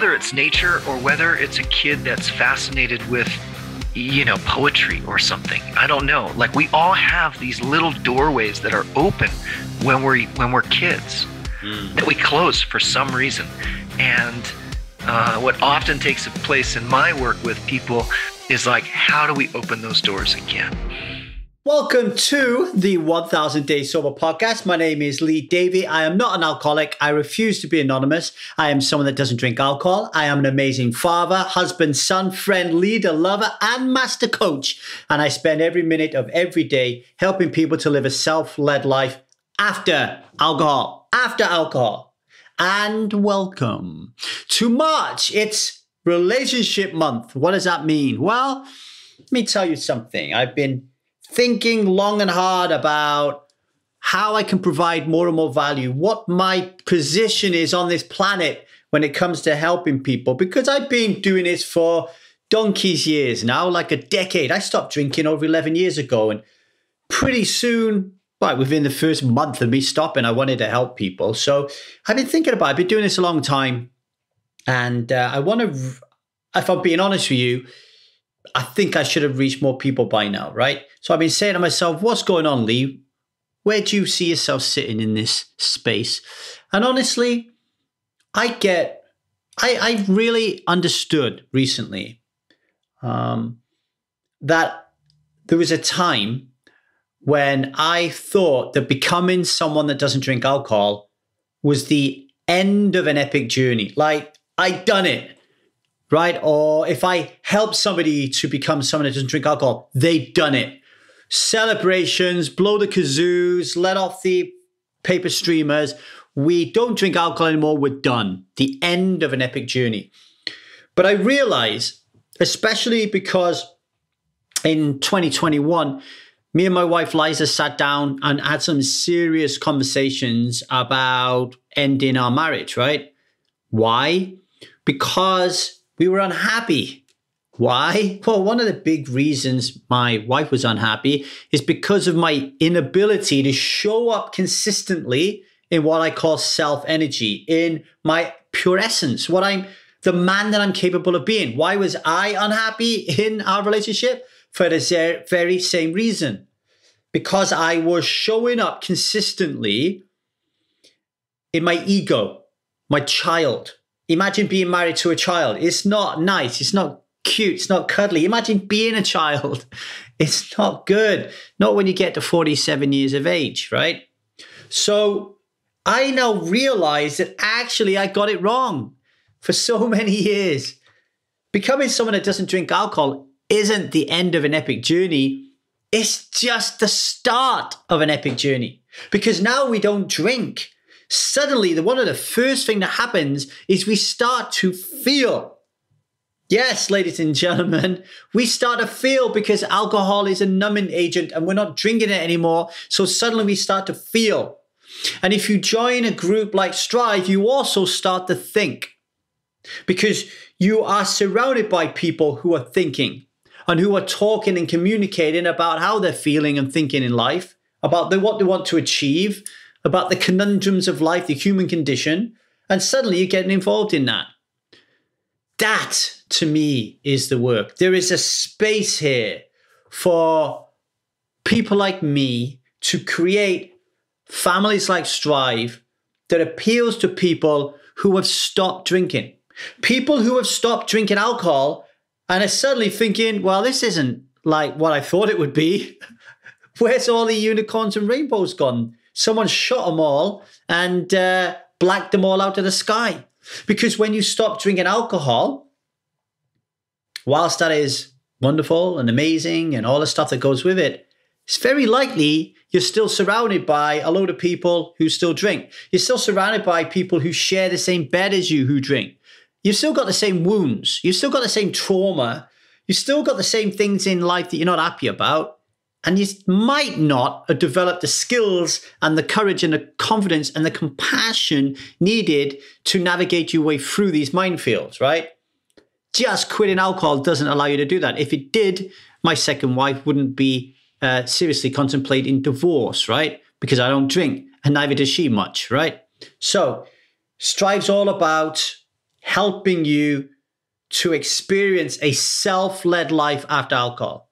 whether it's nature or whether it's a kid that's fascinated with you know poetry or something. I don't know. Like we all have these little doorways that are open when we're when we're kids mm. that we close for some reason. And uh, what often takes a place in my work with people is like how do we open those doors again Welcome to the 1000 Day Sober podcast. My name is Lee Davy. I am not an alcoholic. I refuse to be anonymous. I am someone that doesn't drink alcohol. I am an amazing father, husband, son, friend, leader, lover, and master coach. And I spend every minute of every day helping people to live a self led life after alcohol. After alcohol. And welcome to March. It's relationship month. What does that mean? Well, let me tell you something. I've been thinking long and hard about how I can provide more and more value, what my position is on this planet when it comes to helping people, because I've been doing this for donkey's years now, like a decade. I stopped drinking over 11 years ago, and pretty soon, well, within the first month of me stopping, I wanted to help people. So I've been thinking about it. I've been doing this a long time, and uh, I want to, if I'm being honest with you, I think I should have reached more people by now, right? So I've been saying to myself, what's going on, Lee? Where do you see yourself sitting in this space? And honestly, I get, I, I really understood recently um, that there was a time when I thought that becoming someone that doesn't drink alcohol was the end of an epic journey. Like, I'd done it right? Or if I help somebody to become someone that doesn't drink alcohol, they've done it. Celebrations, blow the kazoos, let off the paper streamers. We don't drink alcohol anymore. We're done. The end of an epic journey. But I realize, especially because in 2021, me and my wife Liza sat down and had some serious conversations about ending our marriage, right? Why? Because we were unhappy. Why? Well, one of the big reasons my wife was unhappy is because of my inability to show up consistently in what I call self energy, in my pure essence, what I'm, the man that I'm capable of being. Why was I unhappy in our relationship? For the very same reason. Because I was showing up consistently in my ego, my child, Imagine being married to a child. It's not nice. It's not cute. It's not cuddly. Imagine being a child. It's not good. Not when you get to 47 years of age, right? So I now realize that actually I got it wrong for so many years. Becoming someone that doesn't drink alcohol isn't the end of an epic journey. It's just the start of an epic journey because now we don't drink suddenly the one of the first thing that happens is we start to feel Yes, ladies and gentlemen, we start to feel because alcohol is a numbing agent and we're not drinking it anymore. So suddenly we start to feel. And if you join a group like Strive, you also start to think because you are surrounded by people who are thinking and who are talking and communicating about how they're feeling and thinking in life, about what they want to achieve, about the conundrums of life, the human condition, and suddenly you're getting involved in that. That, to me, is the work. There is a space here for people like me to create families like Strive that appeals to people who have stopped drinking. People who have stopped drinking alcohol and are suddenly thinking, well, this isn't like what I thought it would be. Where's all the unicorns and rainbows gone? Someone shot them all and uh, blacked them all out of the sky. Because when you stop drinking alcohol, whilst that is wonderful and amazing and all the stuff that goes with it, it's very likely you're still surrounded by a load of people who still drink. You're still surrounded by people who share the same bed as you who drink. You've still got the same wounds. You've still got the same trauma. You've still got the same things in life that you're not happy about and you might not develop the skills and the courage and the confidence and the compassion needed to navigate your way through these minefields, right? Just quitting alcohol doesn't allow you to do that. If it did, my second wife wouldn't be uh, seriously contemplating divorce, right? Because I don't drink, and neither does she much, right? So, Strive's all about helping you to experience a self led life after alcohol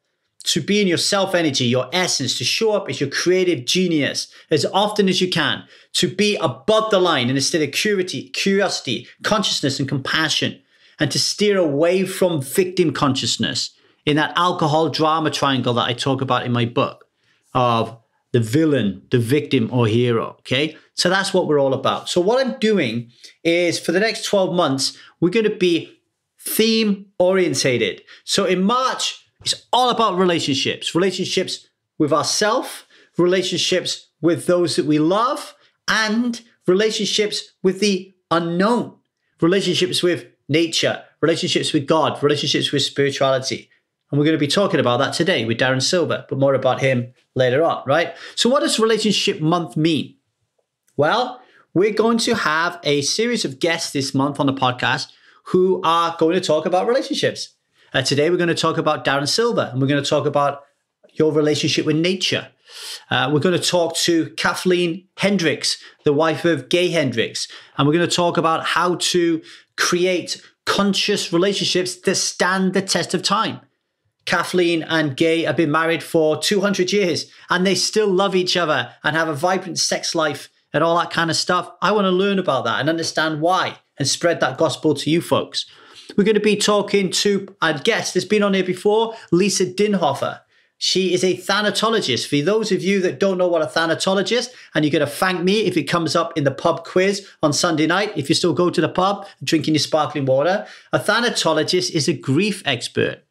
to be in your self energy, your essence, to show up as your creative genius as often as you can, to be above the line in a state of curiosity, curiosity, consciousness, and compassion, and to steer away from victim consciousness in that alcohol drama triangle that I talk about in my book of the villain, the victim, or hero. Okay. So that's what we're all about. So, what I'm doing is for the next 12 months, we're going to be theme orientated. So, in March, it's all about relationships, relationships with ourselves, relationships with those that we love, and relationships with the unknown, relationships with nature, relationships with God, relationships with spirituality. And we're going to be talking about that today with Darren Silver, but more about him later on, right? So, what does Relationship Month mean? Well, we're going to have a series of guests this month on the podcast who are going to talk about relationships. Uh, today, we're going to talk about Darren Silver and we're going to talk about your relationship with nature. Uh, we're going to talk to Kathleen Hendricks, the wife of Gay Hendricks, and we're going to talk about how to create conscious relationships that stand the test of time. Kathleen and Gay have been married for 200 years and they still love each other and have a vibrant sex life and all that kind of stuff. I want to learn about that and understand why and spread that gospel to you folks. We're going to be talking to a guest that's been on here before, Lisa Dinhofer. She is a thanatologist. For those of you that don't know what a thanatologist, and you're going to thank me if it comes up in the pub quiz on Sunday night, if you still go to the pub drinking your sparkling water, a thanatologist is a grief expert.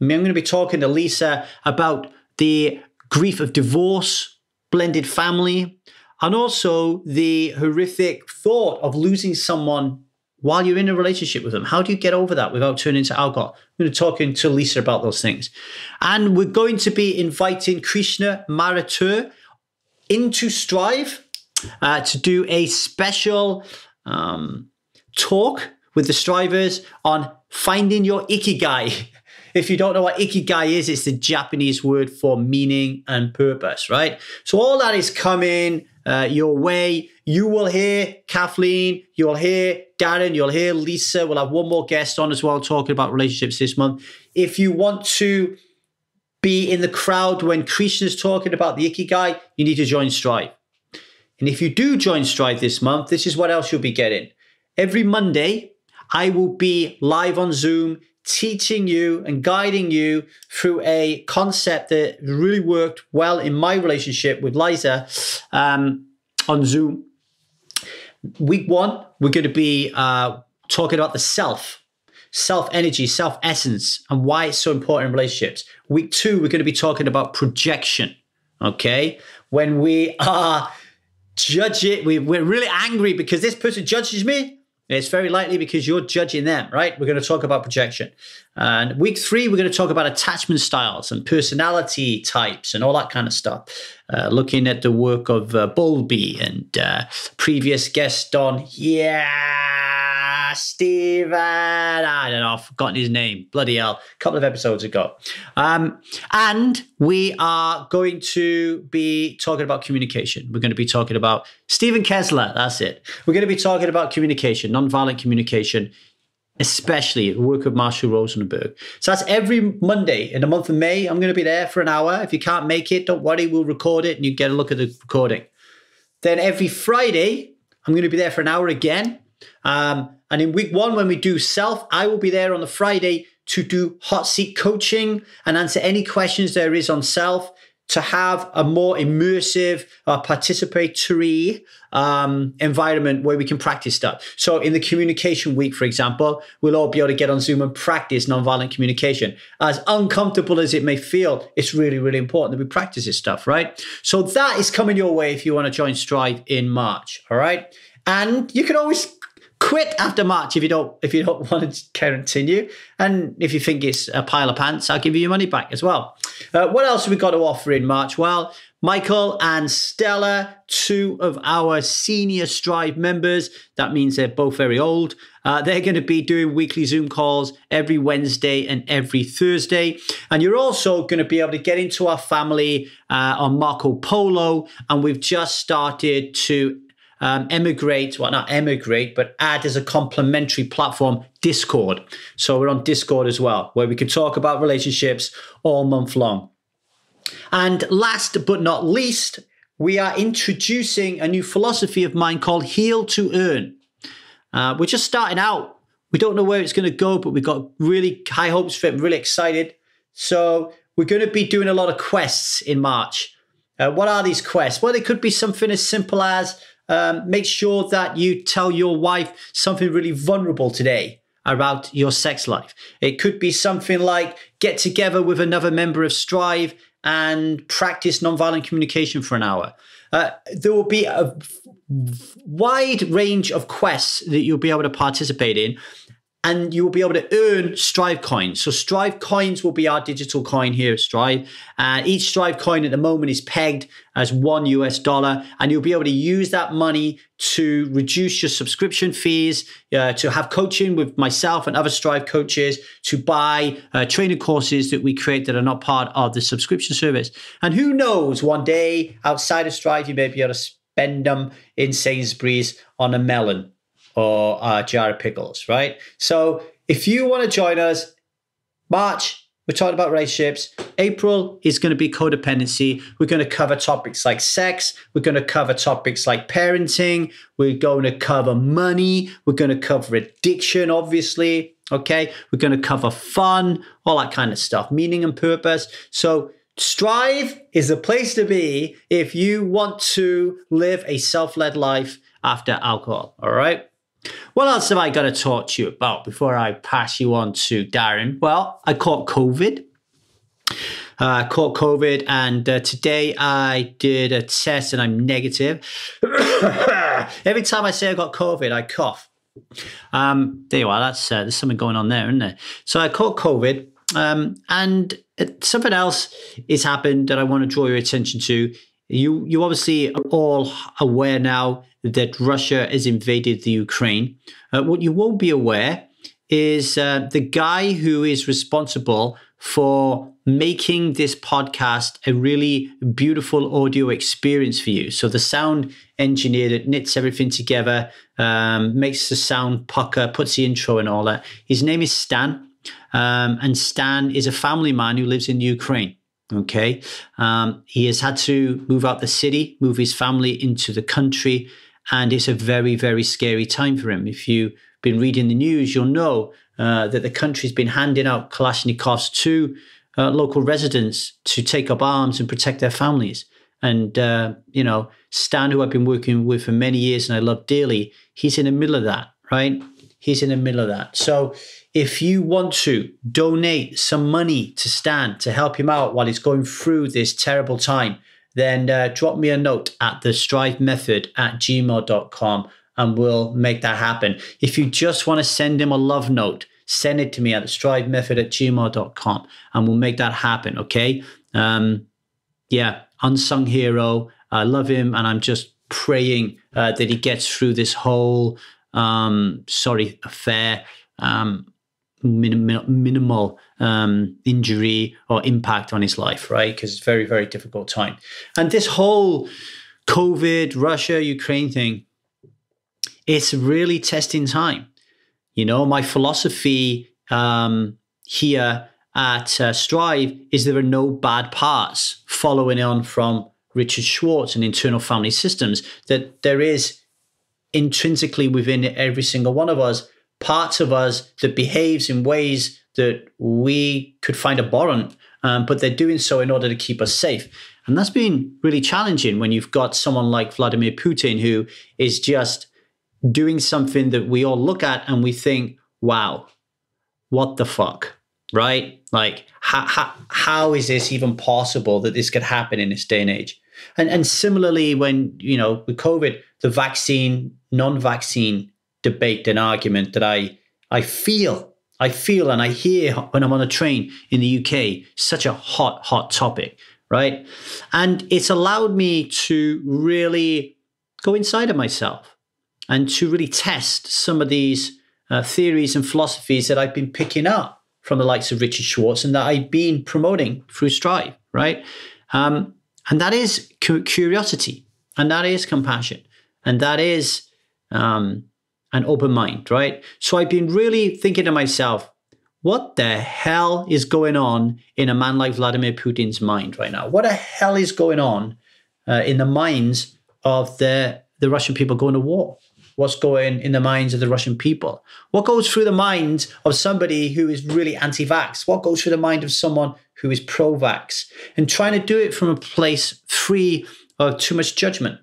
I'm going to be talking to Lisa about the grief of divorce, blended family, and also the horrific thought of losing someone while you're in a relationship with them. How do you get over that without turning to alcohol? I'm going to talk to Lisa about those things. And we're going to be inviting Krishna Marathoor into Strive uh, to do a special um, talk with the strivers on finding your ikigai. If you don't know what ikigai is, it's the Japanese word for meaning and purpose, right? So all that is coming uh, your way. You will hear Kathleen, you'll hear Darren, you'll hear Lisa. We'll have one more guest on as well talking about relationships this month. If you want to be in the crowd when Krishna is talking about the Ikigai, you need to join Strive. And if you do join Strive this month, this is what else you'll be getting. Every Monday, I will be live on Zoom teaching you and guiding you through a concept that really worked well in my relationship with Liza um, on Zoom. Week one, we're going to be uh, talking about the self, self energy, self essence, and why it's so important in relationships. Week two, we're going to be talking about projection. Okay. When we are judge it, we, we're really angry because this person judges me it's very likely because you're judging them, right? We're going to talk about projection. And week three, we're going to talk about attachment styles and personality types and all that kind of stuff. Uh, looking at the work of uh, Bowlby and uh, previous guest Don. yeah, Stephen. I don't know, I've forgotten his name. Bloody hell, a couple of episodes ago. Um, and we are going to be talking about communication. We're going to be talking about Stephen Kessler. That's it. We're going to be talking about communication, nonviolent communication especially the work of Marshall Rosenberg. So that's every Monday in the month of May. I'm going to be there for an hour. If you can't make it, don't worry, we'll record it and you get a look at the recording. Then every Friday, I'm going to be there for an hour again. Um, and in week one, when we do self, I will be there on the Friday to do hot seat coaching and answer any questions there is on self to have a more immersive, uh, participatory um, environment where we can practice stuff. So, in the communication week, for example, we'll all be able to get on Zoom and practice nonviolent communication. As uncomfortable as it may feel, it's really, really important that we practice this stuff, right? So, that is coming your way if you want to join Strive in March, all right? And you can always quit after March if you don't if you don't want to continue. And if you think it's a pile of pants, I'll give you your money back as well. Uh, what else have we got to offer in March? Well, Michael and Stella, two of our senior Strive members. That means they're both very old. Uh, they're going to be doing weekly Zoom calls every Wednesday and every Thursday. And you're also going to be able to get into our family uh, on Marco Polo. And we've just started to um, emigrate, well, not emigrate, but add as a complementary platform Discord. So we're on Discord as well, where we can talk about relationships all month long. And last but not least, we are introducing a new philosophy of mine called Heal to Earn. Uh, we're just starting out. We don't know where it's going to go, but we've got really high hopes for it. really excited. So we're going to be doing a lot of quests in March. Uh, what are these quests? Well, they could be something as simple as um, make sure that you tell your wife something really vulnerable today about your sex life. It could be something like get together with another member of Strive and practice nonviolent communication for an hour. Uh, there will be a wide range of quests that you'll be able to participate in and you will be able to earn Strive coins. So Strive coins will be our digital coin here at Strive. Uh, each Strive coin at the moment is pegged as one US dollar, and you'll be able to use that money to reduce your subscription fees, uh, to have coaching with myself and other Strive coaches, to buy uh, training courses that we create that are not part of the subscription service. And who knows, one day outside of Strive, you may be able to spend them in Sainsbury's on a melon or a jar of pickles, right? So if you want to join us, March, we're talking about relationships. April is going to be codependency. We're going to cover topics like sex. We're going to cover topics like parenting. We're going to cover money. We're going to cover addiction, obviously. Okay. We're going to cover fun, all that kind of stuff, meaning and purpose. So, Strive is a place to be if you want to live a self led life after alcohol. All right. What else have I got to talk to you about before I pass you on to Darren? Well, I caught COVID. Uh, caught COVID, and uh, today I did a test and I'm negative. Every time I say I got COVID, I cough. Um, there you are. That's uh, there's something going on there, isn't there? So I caught COVID, um, and something else has happened that I want to draw your attention to. You you obviously are all aware now that Russia has invaded the Ukraine. Uh, what you won't be aware is uh, the guy who is responsible for making this podcast a really beautiful audio experience for you. So the sound engineer that knits everything together, um, makes the sound pucker, puts the intro and all that. His name is Stan, um, and Stan is a family man who lives in Ukraine. Okay, um, he has had to move out the city, move his family into the country, and it's a very, very scary time for him. If you've been reading the news, you'll know uh, that the country's been handing out Kalashnikovs to uh, local residents to take up arms and protect their families. And, uh, you know, Stan, who I've been working with for many years and I love dearly, he's in the middle of that, right? He's in the middle of that. So if you want to donate some money to Stan to help him out while he's going through this terrible time, then uh, drop me a note at the strive method at gmail.com and we'll make that happen. If you just want to send him a love note, send it to me at the strive method at gmail.com and we'll make that happen. Okay. Um, yeah, unsung hero. I love him and I'm just praying uh, that he gets through this whole, um, sorry, affair. Um, minimal, minimal um, injury or impact on his life, right? Because it's very, very difficult time. And this whole COVID, Russia, Ukraine thing, it's really testing time. You know, my philosophy um, here at uh, Strive is there are no bad parts following on from Richard Schwartz and internal family systems, that there is intrinsically within every single one of us parts of us that behaves in ways that we could find abhorrent, um, but they're doing so in order to keep us safe. And that's been really challenging when you've got someone like Vladimir Putin who is just doing something that we all look at and we think, wow, what the fuck? Right? Like, how, how, how is this even possible that this could happen in this day and age? And, and similarly, when, you know, with COVID, the vaccine, non vaccine debate and argument that I I feel I feel and I hear when I'm on a train in the UK such a hot hot topic, right? And it's allowed me to really go inside of myself and to really test some of these uh, theories and philosophies that I've been picking up from the likes of Richard Schwartz and that I've been promoting through Strive, right? Um, and that is curiosity and that is compassion and that is um, an open mind, right? So I've been really thinking to myself, what the hell is going on in a man like Vladimir Putin's mind right now? What the hell is going on uh, in the minds of the the Russian people going to war? What's going in the minds of the Russian people? What goes through the mind of somebody who is really anti-vax? What goes through the mind of someone who is pro-vax? And trying to do it from a place free of too much judgment.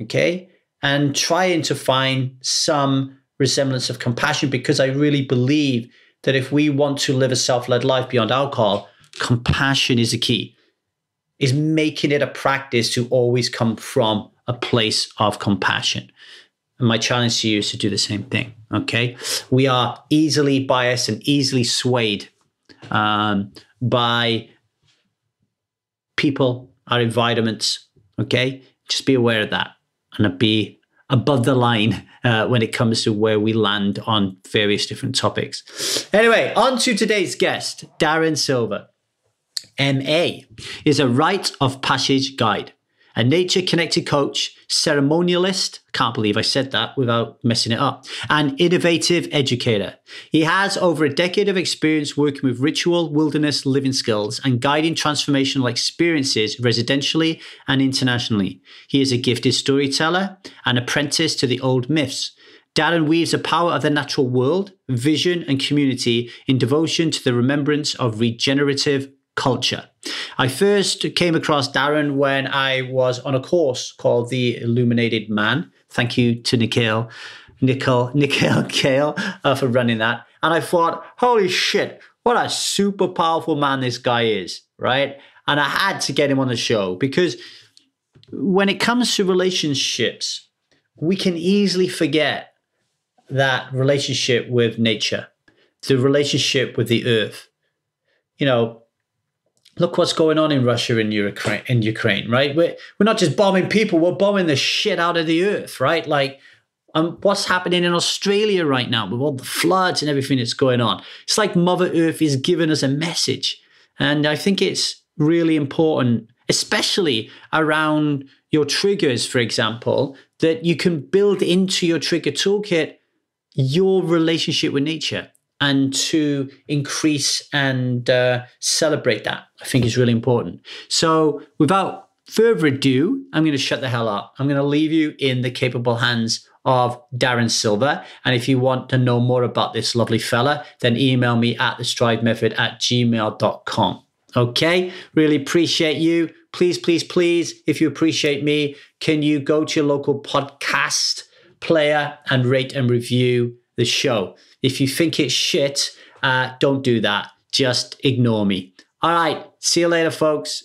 Okay? And trying to find some resemblance of compassion because I really believe that if we want to live a self-led life beyond alcohol, compassion is the key. Is making it a practice to always come from a place of compassion. And my challenge to you is to do the same thing. Okay. We are easily biased and easily swayed um, by people, our environments. Okay. Just be aware of that and be above the line uh, when it comes to where we land on various different topics. Anyway, on to today's guest, Darren Silver. MA is a rite of passage guide a nature connected coach, ceremonialist, can't believe I said that without messing it up, and innovative educator. He has over a decade of experience working with ritual wilderness living skills and guiding transformational experiences residentially and internationally. He is a gifted storyteller, an apprentice to the old myths. Darren weaves the power of the natural world, vision, and community in devotion to the remembrance of regenerative culture. I first came across Darren when I was on a course called The Illuminated Man. Thank you to Nikhil, Nikhil, Nikhil Kale uh, for running that. And I thought, holy shit, what a super powerful man this guy is, right? And I had to get him on the show because when it comes to relationships, we can easily forget that relationship with nature, the relationship with the earth. You know, look what's going on in Russia and Ukraine, in Ukraine, right? We're, we're not just bombing people, we're bombing the shit out of the earth, right? Like, um, what's happening in Australia right now with all the floods and everything that's going on? It's like Mother Earth is giving us a message. And I think it's really important, especially around your triggers, for example, that you can build into your trigger toolkit your relationship with nature and to increase and uh, celebrate that, I think is really important. So, without further ado, I'm going to shut the hell up. I'm going to leave you in the capable hands of Darren Silver. And if you want to know more about this lovely fella, then email me at the method at gmail.com. Okay, really appreciate you. Please, please, please, if you appreciate me, can you go to your local podcast player and rate and review the show? If you think it's shit, uh, don't do that. Just ignore me. All right. See you later, folks.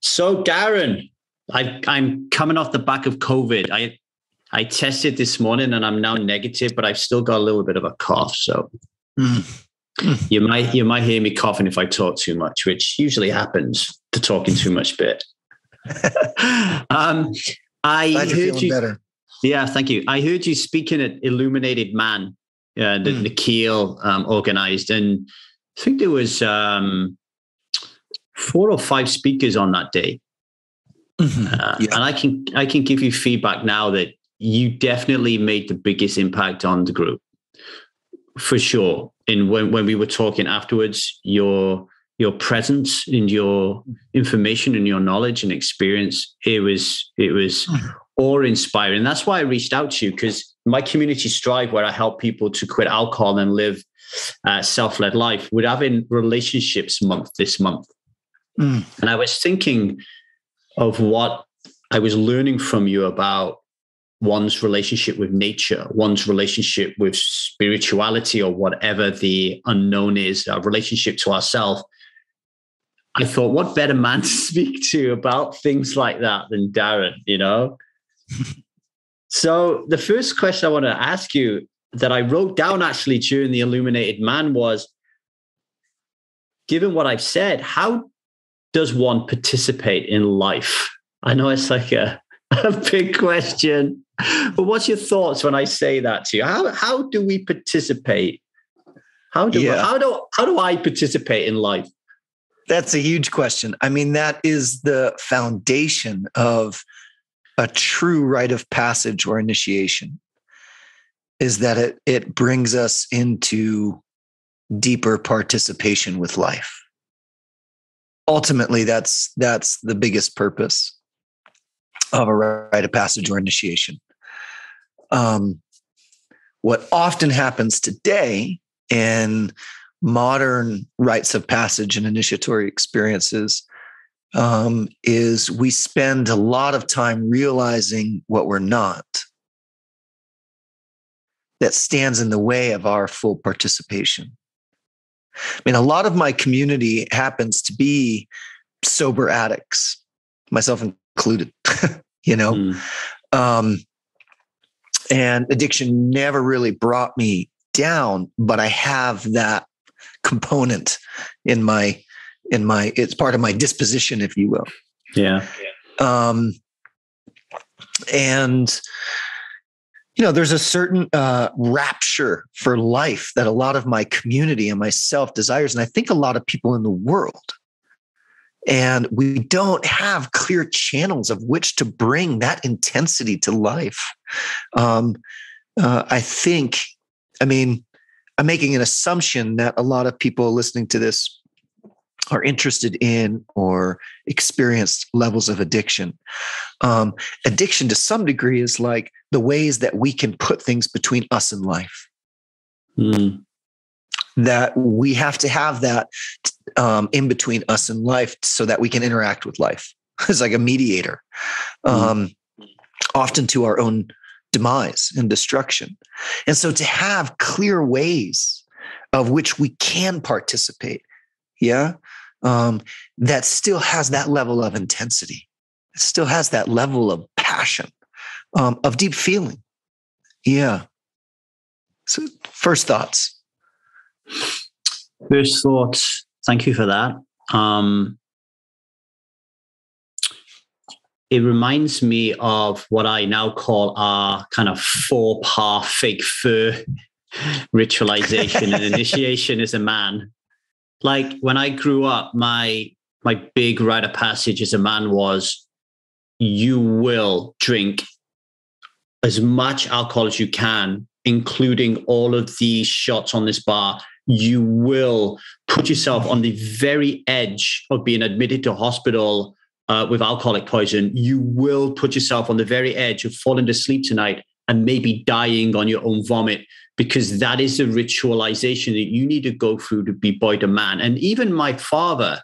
So, Darren, I, I'm coming off the back of COVID. I I tested this morning and I'm now negative, but I've still got a little bit of a cough. So mm. you might you might hear me coughing if I talk too much, which usually happens to talking too much bit. um, I heard you. Better. Yeah, thank you. I heard you speaking at Illuminated Man uh, the, mm. Nikhil um, organized. And I think there was um, four or five speakers on that day. Mm-hmm. Uh, yeah. And I can I can give you feedback now that you definitely made the biggest impact on the group, for sure. And when when we were talking afterwards, your your presence and your information and your knowledge and experience, it was it was mm-hmm. Awe inspiring. And that's why I reached out to you because my community strive where i help people to quit alcohol and live uh, self-led life we're having relationships month this month mm. and i was thinking of what i was learning from you about one's relationship with nature one's relationship with spirituality or whatever the unknown is our relationship to ourselves i thought what better man to speak to about things like that than darren you know So the first question I want to ask you that I wrote down actually during the Illuminated Man was given what I've said, how does one participate in life? I know it's like a, a big question, but what's your thoughts when I say that to you? How how do we participate? How do yeah. how do how do I participate in life? That's a huge question. I mean, that is the foundation of a true rite of passage or initiation is that it it brings us into deeper participation with life. Ultimately that's that's the biggest purpose of a rite of passage or initiation. Um, what often happens today in modern rites of passage and initiatory experiences um, is we spend a lot of time realizing what we're not that stands in the way of our full participation. I mean, a lot of my community happens to be sober addicts, myself included, you know. Mm. Um, and addiction never really brought me down, but I have that component in my in my it's part of my disposition if you will. Yeah. Um and you know there's a certain uh, rapture for life that a lot of my community and myself desires and i think a lot of people in the world. And we don't have clear channels of which to bring that intensity to life. Um, uh, i think i mean i'm making an assumption that a lot of people listening to this are interested in or experienced levels of addiction. Um, addiction to some degree is like the ways that we can put things between us and life. Mm. That we have to have that um, in between us and life so that we can interact with life. it's like a mediator, mm. um, often to our own demise and destruction. And so to have clear ways of which we can participate yeah? Um, that still has that level of intensity. It still has that level of passion um, of deep feeling. Yeah. So first thoughts. First thoughts. Thank you for that. Um, it reminds me of what I now call our kind of four par fake fur ritualization and initiation as a man like when I grew up, my my big rite of passage as a man was you will drink as much alcohol as you can, including all of these shots on this bar. You will put yourself on the very edge of being admitted to hospital uh, with alcoholic poison. You will put yourself on the very edge of falling to sleep tonight and maybe dying on your own vomit because that is a ritualization that you need to go through to be boy to man. And even my father,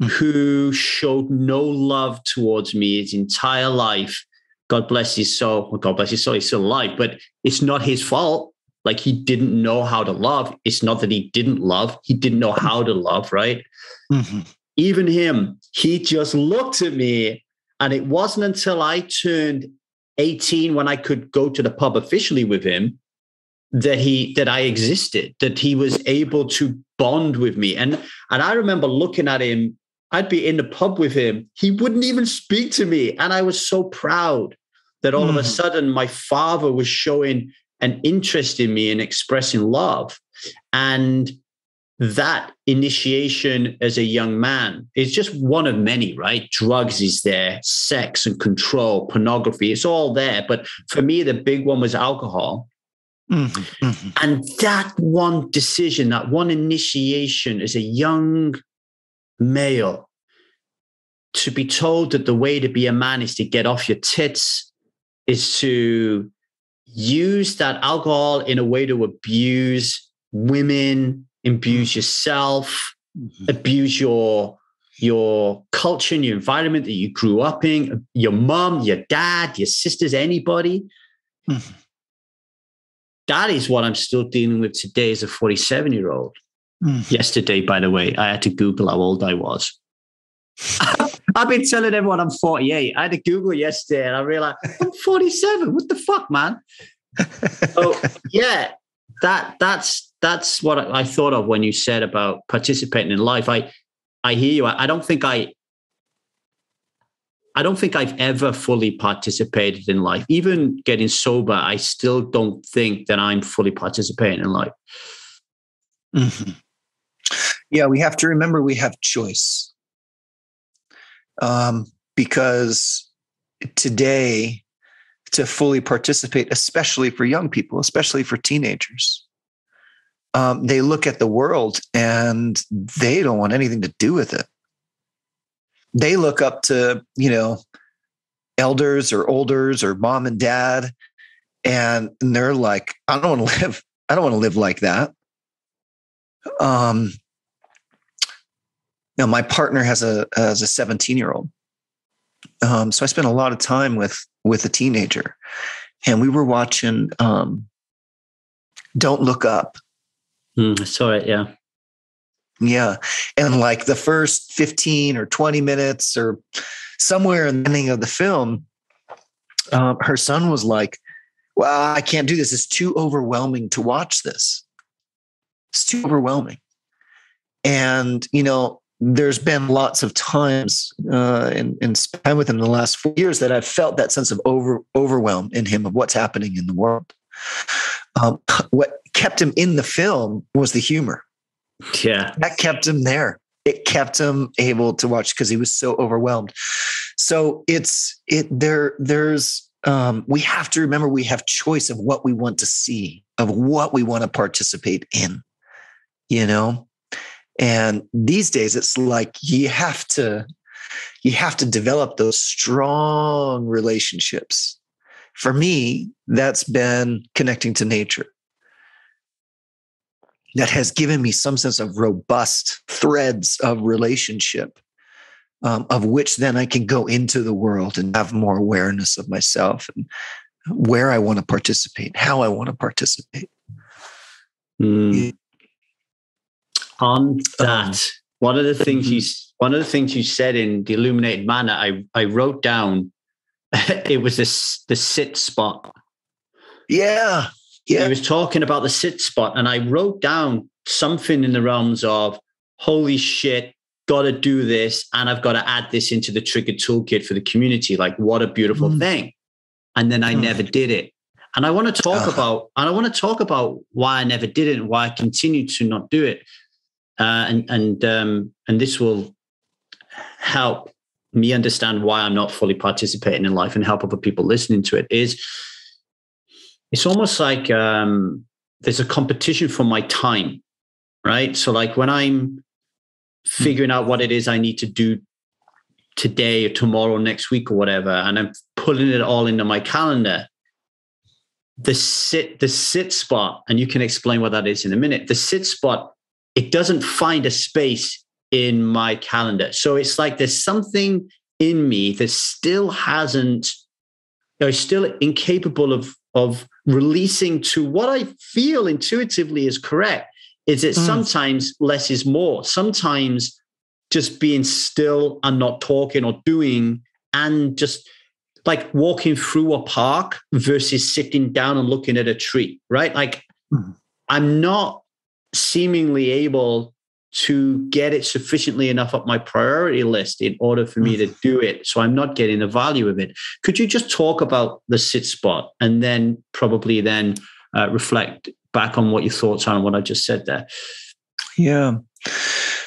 mm. who showed no love towards me his entire life, God bless his soul. God bless his soul, he's still alive, but it's not his fault. Like he didn't know how to love. It's not that he didn't love, he didn't know how to love, right? Mm-hmm. Even him, he just looked at me. And it wasn't until I turned 18 when I could go to the pub officially with him that he that I existed, that he was able to bond with me. And and I remember looking at him, I'd be in the pub with him. He wouldn't even speak to me. And I was so proud that all mm. of a hmm. sudden my father was showing an interest in me and expressing love. And that initiation as a young man is just one of many, right? Drugs is there, sex and control, pornography, it's all there. But for me, the big one was alcohol. Mm-hmm, mm-hmm. And that one decision, that one initiation as a young male to be told that the way to be a man is to get off your tits, is to use that alcohol in a way to abuse women, abuse yourself, mm-hmm. abuse your your culture and your environment that you grew up in, your mom, your dad, your sisters, anybody. Mm-hmm that is what I'm still dealing with today as a 47 year old. Mm. Yesterday, by the way, I had to Google how old I was. I've been telling everyone I'm 48. I had to Google yesterday and I realized I'm 47. What the fuck, man? oh, yeah, that that's that's what I thought of when you said about participating in life. I I hear you. I, I don't think I I don't think I've ever fully participated in life. Even getting sober, I still don't think that I'm fully participating in life. Mm-hmm. Yeah, we have to remember we have choice. Um, because today to fully participate, especially for young people, especially for teenagers. Um, they look at the world and they don't want anything to do with it. They look up to, you know, elders or olders or mom and dad, and, they're like, I don't want to live, I don't want to live like that. Um, now my partner has a has a 17 year old um, so I spent a lot of time with with a teenager, and we were watching um, "Don't Look Up." Mm, I saw it. Yeah, yeah, and like the first fifteen or twenty minutes, or somewhere in the ending of the film, um, her son was like, "Well, I can't do this. It's too overwhelming to watch this. It's too overwhelming." And you know, there's been lots of times uh, in, in time with him in the last four years that I've felt that sense of over overwhelm in him of what's happening in the world. Um, what kept him in the film was the humor. Yeah, that kept him there. It kept him able to watch because he was so overwhelmed. So it's it there. There's um, we have to remember we have choice of what we want to see, of what we want to participate in. You know, and these days it's like you have to you have to develop those strong relationships. For me, that's been connecting to nature. That has given me some sense of robust threads of relationship, um, of which then I can go into the world and have more awareness of myself and where I want to participate, how I want to participate. Mm on that, um, one of the things you mm-hmm. one of the things you said in the Illuminated Man I I wrote down. it was this the sit spot. Yeah, yeah. He was talking about the sit spot, and I wrote down something in the realms of "Holy shit, got to do this, and I've got to add this into the trigger toolkit for the community." Like, what a beautiful mm. thing! And then I mm. never did it. And I want to talk uh. about, and I want to talk about why I never did it and why I continue to not do it uh, and and um, and this will help me understand why I'm not fully participating in life and help other people listening to it. Is it's almost like um, there's a competition for my time, right? So like when I'm figuring out what it is I need to do today or tomorrow, next week or whatever, and I'm pulling it all into my calendar. The sit, the sit spot, and you can explain what that is in a minute. The sit spot it doesn't find a space in my calendar. So it's like there's something in me that still hasn't, know, still incapable of of releasing to what I feel intuitively is correct. Is that mm. sometimes less is more. Sometimes just being still and not talking or doing and just like walking through a park versus sitting down and looking at a tree, right? Like mm. I'm not seemingly able to get it sufficiently enough up my priority list in order for me to mm. do it. So I'm not getting the value of it. Could you just talk about the sit spot and then probably then uh, reflect back on what your thoughts are on what I just said there? Yeah.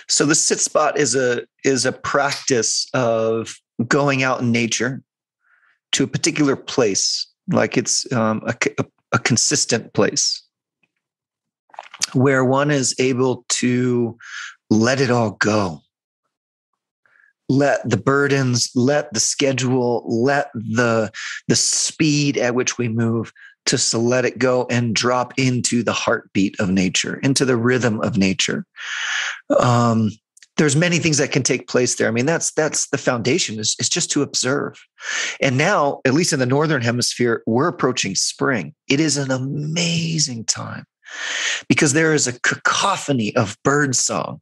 So the sit spot is a is a practice of going out in nature to a particular place, like it's um, a, a, a consistent place where one is able to let it all go. Let the burdens, let the schedule, let the, the speed at which we move to let it go and drop into the heartbeat of nature, into the rhythm of nature. Um, there's many things that can take place there. I mean, that's that's the foundation is, is just to observe. And now, at least in the northern hemisphere, we're approaching spring. It is an amazing time because there is a cacophony of bird song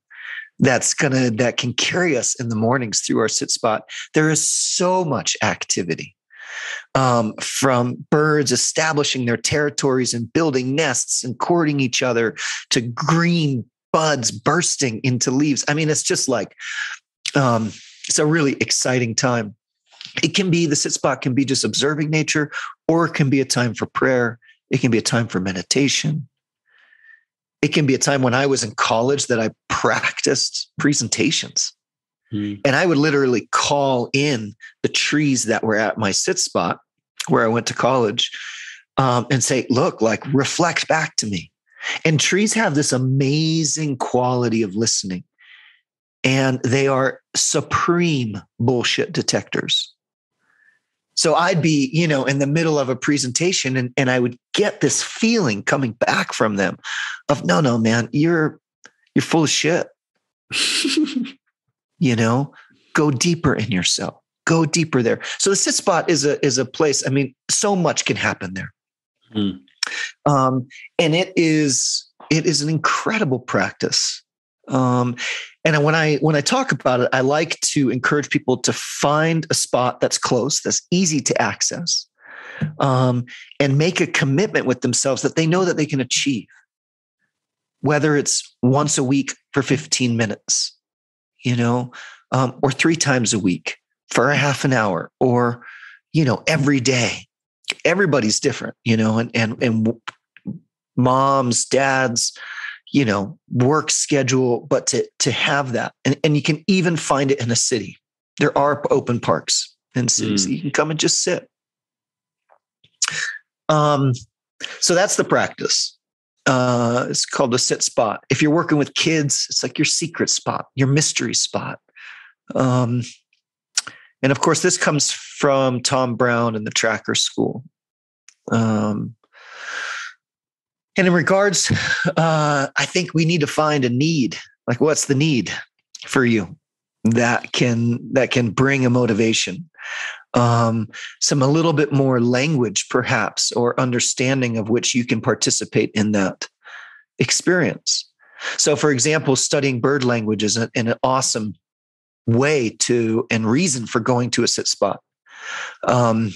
that's gonna that can carry us in the mornings through our sit spot. There is so much activity um, from birds establishing their territories and building nests and courting each other to green buds bursting into leaves. I mean it's just like um, it's a really exciting time. It can be the sit spot can be just observing nature or it can be a time for prayer. It can be a time for meditation it can be a time when I was in college that I practiced presentations. Mm. And I would literally call in the trees that were at my sit spot where I went to college um, and say, look, like reflect back to me. And trees have this amazing quality of listening, and they are supreme bullshit detectors. So I'd be, you know, in the middle of a presentation and, and I would get this feeling coming back from them of, no, no, man, you're you're full of shit. you know, go deeper in yourself. Go deeper there. So the sit spot is a is a place. I mean, so much can happen there. Mm. Um, and it is it is an incredible practice. Um, and when I when I talk about it, I like to encourage people to find a spot that's close, that's easy to access, um, and make a commitment with themselves that they know that they can achieve. Whether it's once a week for 15 minutes, you know, um, or three times a week for a half an hour, or you know, every day. Everybody's different, you know, and and and moms, dads, you know, work schedule, but to to have that. And, and you can even find it in a city. There are open parks in cities. Mm. You can come and just sit. Um, so that's the practice. Uh, it's called a sit spot. If you're working with kids, it's like your secret spot, your mystery spot. Um, and of course, this comes from Tom Brown and the Tracker School. Um, and in regards, uh, I think we need to find a need. Like, what's the need for you that can that can bring a motivation? Um, some a little bit more language, perhaps, or understanding of which you can participate in that experience. So, for example, studying bird language is an, an awesome way to and reason for going to a sit spot. Um,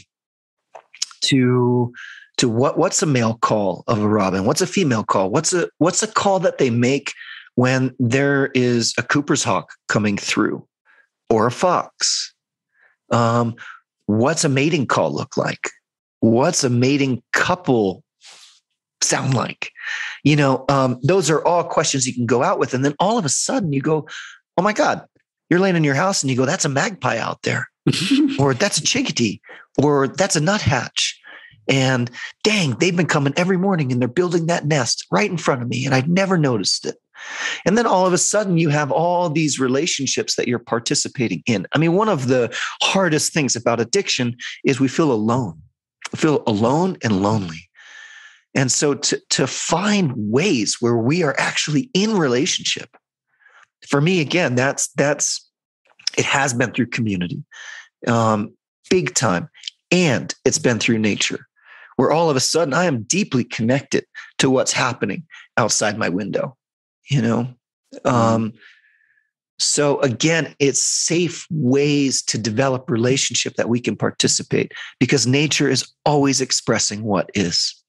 to to what what's a male call of a robin? What's a female call? What's a what's a call that they make when there is a Cooper's hawk coming through or a fox? Um, what's a mating call look like? What's a mating couple sound like? You know, um, those are all questions you can go out with. And then all of a sudden you go, oh my God, you're laying in your house and you go, that's a magpie out there, or that's a chickadee, or that's a nuthatch and dang, they've been coming every morning and they're building that nest right in front of me. And I'd never noticed it. And then all of a sudden, you have all these relationships that you're participating in. I mean, one of the hardest things about addiction is we feel alone, we feel alone and lonely. And so to, to find ways where we are actually in relationship, for me, again, that's, that's, it has been through community, um, big time. And it's been through nature where all of a sudden I am deeply connected to what's happening outside my window, you know? Mm-hmm. Um, so again, it's safe ways to develop relationship that we can participate because nature is always expressing what is.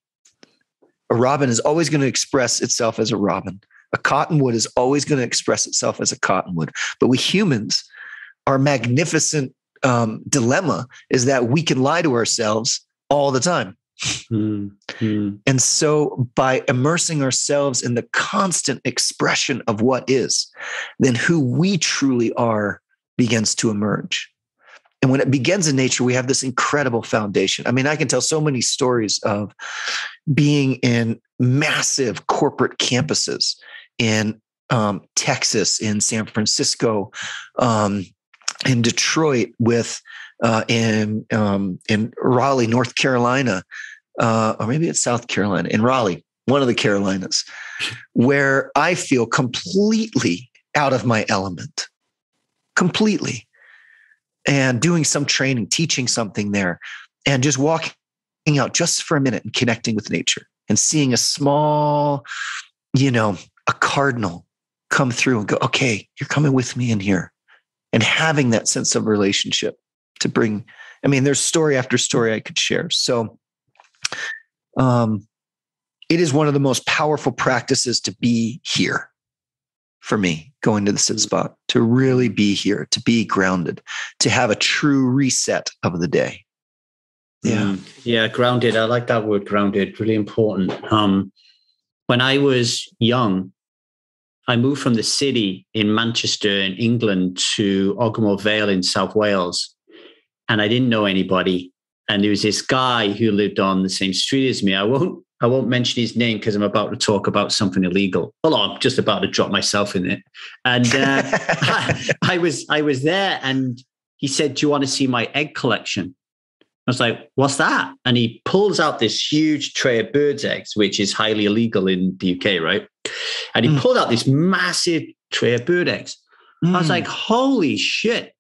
A robin is always going to express itself as a robin. A cottonwood is always going to express itself as a cottonwood. But we humans, our magnificent um, dilemma is that we can lie to ourselves all the time. Mm-hmm. And so, by immersing ourselves in the constant expression of what is, then who we truly are begins to emerge. And when it begins in nature, we have this incredible foundation. I mean, I can tell so many stories of being in massive corporate campuses in um, Texas, in San Francisco, um, in Detroit, with uh, in um, in Raleigh, North Carolina, uh, or maybe it's South Carolina, in Raleigh, one of the Carolinas, where I feel completely out of my element, completely, and doing some training, teaching something there, and just walking out just for a minute and connecting with nature and seeing a small, you know, a cardinal come through and go, okay, you're coming with me in here. And having that sense of relationship to bring, I mean, there's story after story I could share. So um, it is one of the most powerful practices to be here for me going to the sit mm. spot to really be here to be grounded to have a true reset of the day yeah mm, yeah grounded i like that word grounded really important um when i was young I moved from the city in Manchester in England to Ogmore Vale in South Wales. And I didn't know anybody. And there was this guy who lived on the same street as me. I won't I won't mention his name because I'm about to talk about something illegal. Well, I'm just about to drop myself in it. And uh, I, I was I was there and he said, Do you want to see my egg collection? I was like, what's that? And he pulls out this huge tray of birds' eggs, which is highly illegal in the UK, right? And he mm. pulled out this massive tray of bird eggs. Mm. I was like, holy shit.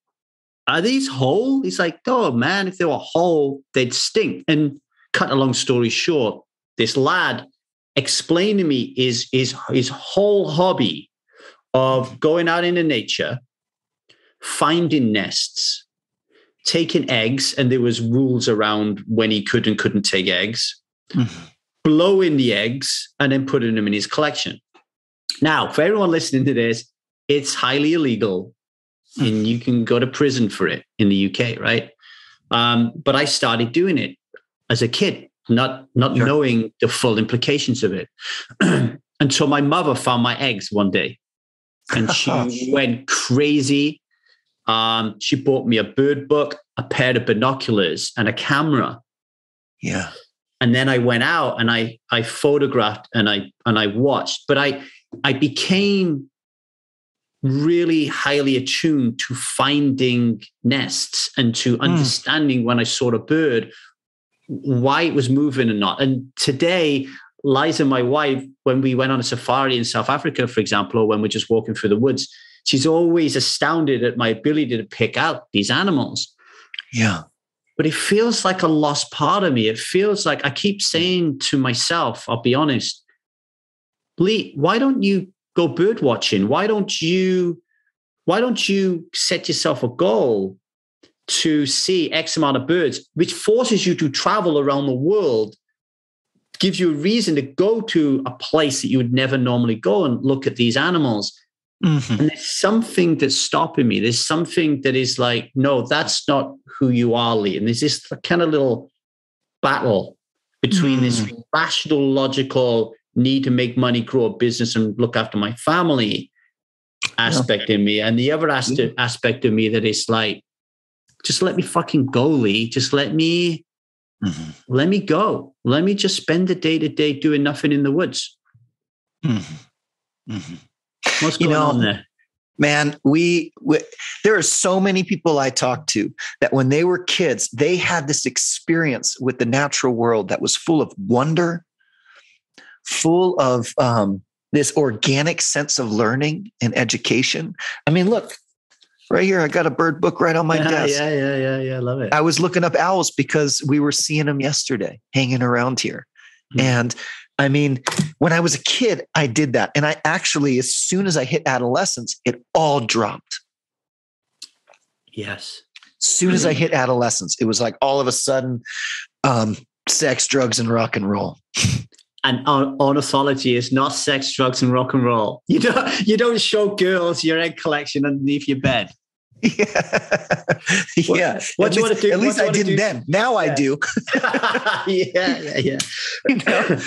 Are these whole? He's like, oh man, if they were whole, they'd stink. And cut a long story short, this lad explained to me his, his, his whole hobby of going out into nature, finding nests, taking eggs, and there was rules around when he could and couldn't take eggs, mm-hmm. blowing the eggs, and then putting them in his collection. Now, for everyone listening to this, it's highly illegal. And you can go to prison for it in the UK, right? Um, but I started doing it as a kid, not not sure. knowing the full implications of it. Until my mother found my eggs one day, and she went crazy um, she bought me a bird book, a pair of binoculars, and a camera. Yeah. And then I went out and I I photographed and I and I watched, but I I became really highly attuned to finding nests and to hmm. understanding mm. when I saw a bird why it was moving or not. And today, Liza, my wife, when we went on a safari in South Africa, for example, or when we're just walking through the woods, she's always astounded at my ability to pick out these animals. Yeah. But it feels like a lost part of me. It feels like I keep saying to myself, I'll be honest, Lee, why don't you go bird watching? Why don't you why don't you set yourself a goal to see X amount of birds, which forces you to travel around the world, gives you a reason to go to a place that you would never normally go and look at these animals. Mm-hmm. And there's something that's stopping me. There's something that is like, no, that's not who you are, Lee. And there's this kind of little battle between mm. this rational, logical need to make money, grow a business, and look after my family aspect yeah. in me, and the other aspect, aspect of me that is like, just let me fucking go, Lee. Just let me, mm-hmm. let me go. Let me just spend the day to day doing nothing in the woods. Mm-hmm. mm-hmm. What's going you know, on there? Man, we, we, there are so many people I talk to that when they were kids, they had this experience with the natural world that was full of wonder, full of um, this organic sense of learning and education. I mean, look, right here, I got a bird book right on my yeah, desk. Yeah, yeah, yeah, yeah. I love it. I was looking up owls because we were seeing them yesterday hanging around here. Mm-hmm. And I mean, when I was a kid, I did that. And I actually, as soon as I hit adolescence, it all dropped. Yes. As soon as I hit adolescence, it was like all of a sudden um, sex, drugs, and rock and roll. And ornithology is not sex, drugs, and rock and roll. You don't you don't show girls your egg collection underneath your bed. Yeah. yeah. What, do you want to do? At least I didn't then. Now yeah. I do. yeah, yeah, yeah. you know,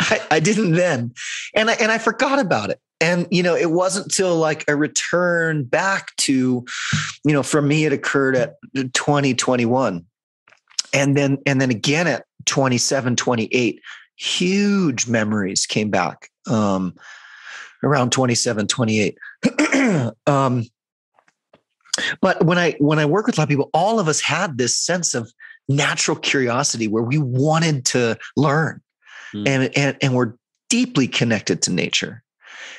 I, I, didn't then. And I and I forgot about it. And you know, it wasn't till like a return back to, you know, for me it occurred at 2021. And then and then again at 27, 28, huge memories came back. Um around 27, 28. um but when i when i work with a lot of people all of us had this sense of natural curiosity where we wanted to learn mm. and, and and we're deeply connected to nature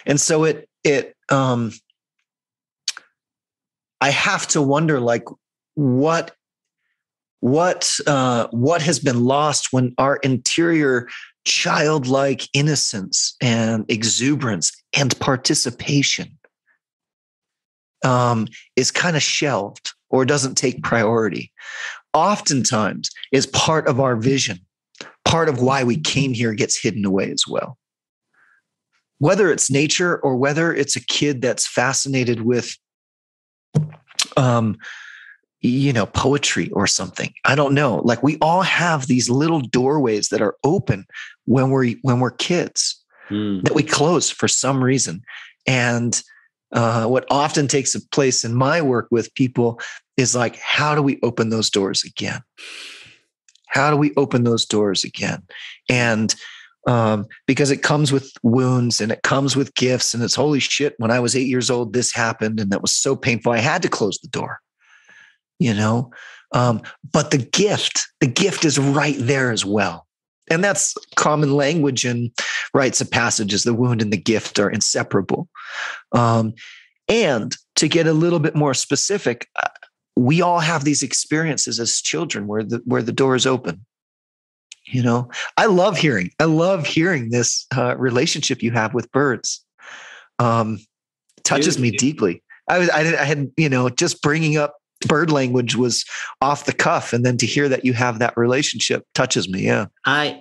and so it it um i have to wonder like what what uh what has been lost when our interior childlike innocence and exuberance and participation um, is kind of shelved or doesn't take priority, oftentimes is part of our vision. Part of why we came here gets hidden away as well. Whether it's nature or whether it's a kid that's fascinated with, um, you know, poetry or something. I don't know. Like we all have these little doorways that are open when we're when we're kids mm. that we close for some reason. And uh, what often takes a place in my work with people is like, how do we open those doors again? How do we open those doors again? And um, because it comes with wounds and it comes with gifts, and it's holy shit. When I was eight years old, this happened, and that was so painful. I had to close the door, you know. Um, but the gift, the gift is right there as well. And that's common language in rites of passages. The wound and the gift are inseparable. Um, and to get a little bit more specific, uh, we all have these experiences as children where the where the door is open. You know, I love hearing. I love hearing this uh, relationship you have with birds. Um, touches me deeply. I was I, I had you know just bringing up bird language was off the cuff and then to hear that you have that relationship touches me yeah i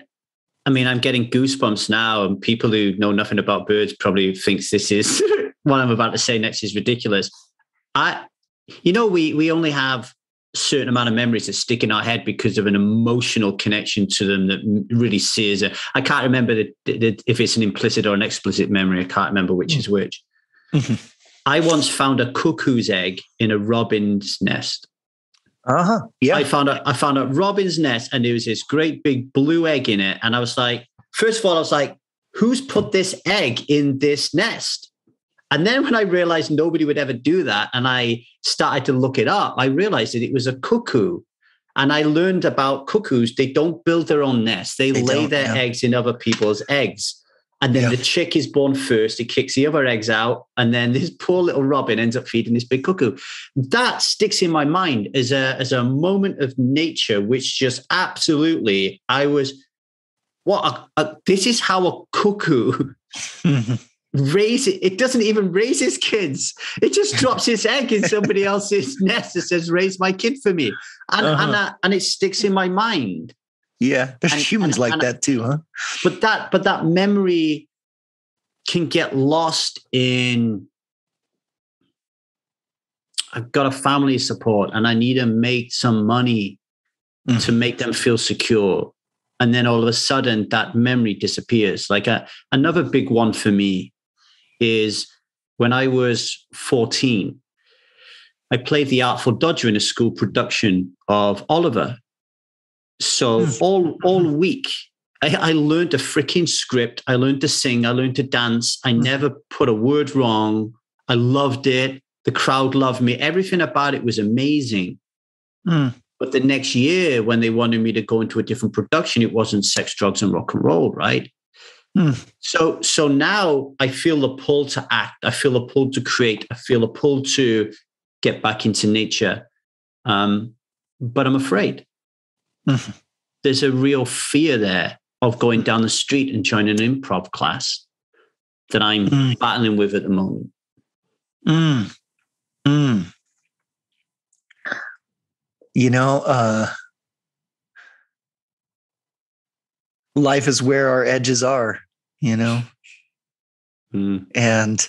i mean i'm getting goosebumps now and people who know nothing about birds probably thinks this is what i'm about to say next is ridiculous i you know we we only have certain amount of memories that stick in our head because of an emotional connection to them that really sears it. i can't remember the, the, if it's an implicit or an explicit memory i can't remember which mm. is which mm-hmm. I once found a cuckoo's egg in a robin's nest. Uh huh. Yeah. I found a I found a robin's nest, and there was this great big blue egg in it. And I was like, first of all, I was like, who's put this egg in this nest? And then when I realized nobody would ever do that, and I started to look it up, I realized that it was a cuckoo. And I learned about cuckoos. They don't build their own nests. They, they lay their yeah. eggs in other people's eggs. And then yeah. the chick is born first, it kicks the other eggs out, and then this poor little robin ends up feeding this big cuckoo. That sticks in my mind as a as a moment of nature, which just absolutely I was what a, a, this is how a cuckoo raise it. It doesn't even raise his kids. It just drops his egg in somebody else's nest and says, "Raise my kid for me," and uh-huh. and, and it sticks in my mind. Yeah, there's and, humans and, like and, that too, huh? But that but that memory can get lost in I've got a family support and I need to make some money mm. to make them feel secure. And then all of a sudden that memory disappears. Like a, uh, another big one for me is when I was 14, I played the Artful Dodger in a school production of Oliver so hmm. all all week, I, I, learned a freaking script. I learned to sing. I learned to dance. I mm. never put a word wrong. I loved it. The crowd loved me. Everything about it was amazing. Mm. But the next year, when they wanted me to go into a different production, it wasn't sex, drugs, and rock and roll, right? Mm. So, so now I feel the pull to act. I feel a pull to create. I feel a pull to get back into nature. Um, but I'm afraid. Mm-hmm. There's a real fear there of going down the street and joining an improv class that I'm mm. battling with at the moment. Mm. Mm. You know, uh, life is where our edges are, you know? Mm. And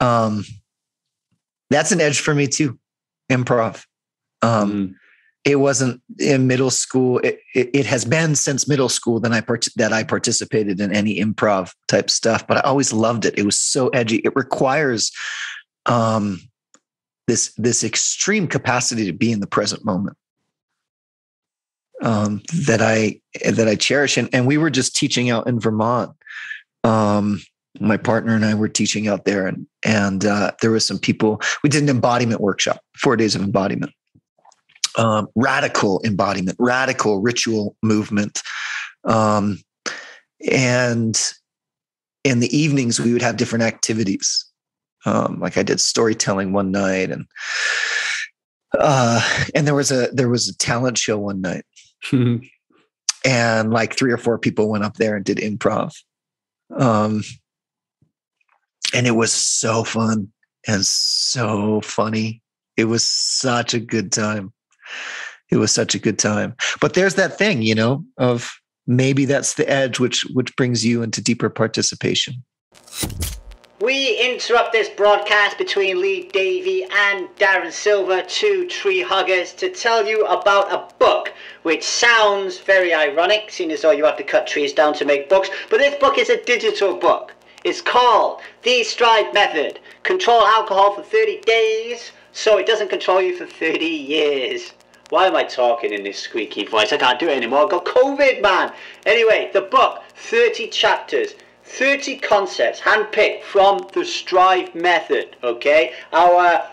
um, that's an edge for me too, improv. Um, mm it wasn't in middle school. It, it, it, has been since middle school that I part- that I participated in any improv type stuff. But I always loved it. It was so edgy. It requires um, this this extreme capacity to be in the present moment um, that I that I cherish. And, and we were just teaching out in Vermont. Um, my partner and I were teaching out there, and and uh, there was some people. We did an embodiment workshop, four days of embodiment um, radical embodiment, radical ritual movement. Um, and in the evenings, we would have different activities. Um, like I did storytelling one night, and uh, and there was a there was a talent show one night, and like three or four people went up there and did improv, um, and it was so fun and so funny. It was such a good time it was such a good time. But there's that thing, you know, of maybe that's the edge which which brings you into deeper participation. We interrupt this broadcast between Lee Davy and Darren Silver, two tree huggers, to tell you about a book which sounds very ironic, seeing as though you have to cut trees down to make books. But this book is a digital book. It's called the Strive Method. Control alcohol for 30 days so it doesn't control you for 30 years. Why am I talking in this squeaky voice? I can't do it anymore. I've got COVID, man. Anyway, the book, 30 chapters, 30 concepts handpicked from the Strive Method, okay? Our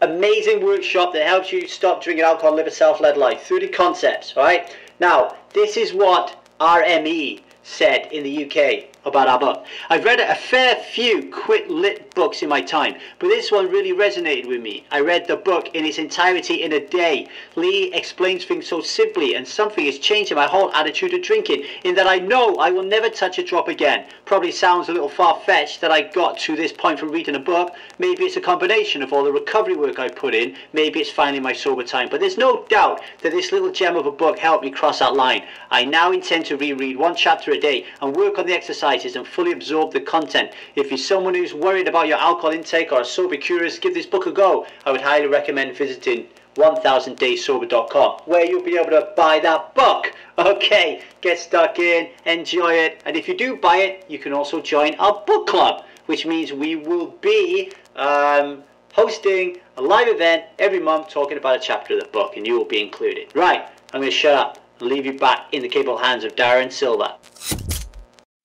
amazing workshop that helps you stop drinking alcohol, live a self-led life. 30 concepts, right? Now, this is what RME said in the UK about book. I've read a fair few quit lit books in my time, but this one really resonated with me. I read the book in its entirety in a day. Lee explains things so simply, and something has changed my whole attitude to drinking, in that I know I will never touch a drop again. Probably sounds a little far fetched that I got to this point from reading a book. Maybe it's a combination of all the recovery work I put in, maybe it's finally my sober time, but there's no doubt that this little gem of a book helped me cross that line. I now intend to reread one chapter a day and work on the exercises and fully absorb the content. If you're someone who's worried about your alcohol intake or sober curious, give this book a go. I would highly recommend visiting 1000dayssober.com where you'll be able to buy that book. Okay, get stuck in, enjoy it, and if you do buy it, you can also join our book club, which means we will be um, hosting a live event every month talking about a chapter of the book, and you will be included. Right, I'm going to shut up and leave you back in the capable hands of Darren Silver.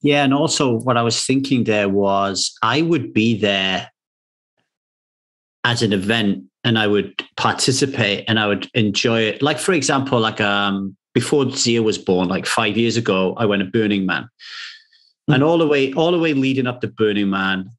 Yeah, and also what I was thinking there was I would be there as an event and I would participate and I would enjoy it. Like for example, like um before Zia was born, like five years ago, I went to Burning Man. Mm-hmm. And all the way, all the way leading up to Burning Man,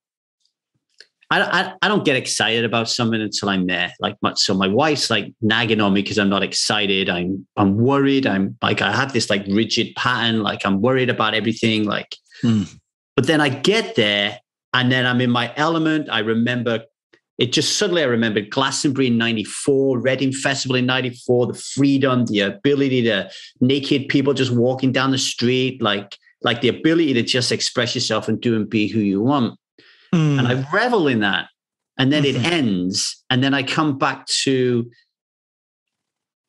I, I, I don't get excited about something until I'm there. Like much so my wife's like nagging on me because I'm not excited. I'm I'm worried. I'm like I have this like rigid pattern. Like I'm worried about everything. Like, mm. but then I get there and then I'm in my element. I remember it just suddenly I remembered Glastonbury in 94, Reading Festival in 94, the freedom, the ability to naked people just walking down the street, like like the ability to just express yourself and do and be who you want. Mm. And I revel in that. And then mm-hmm. it ends. And then I come back to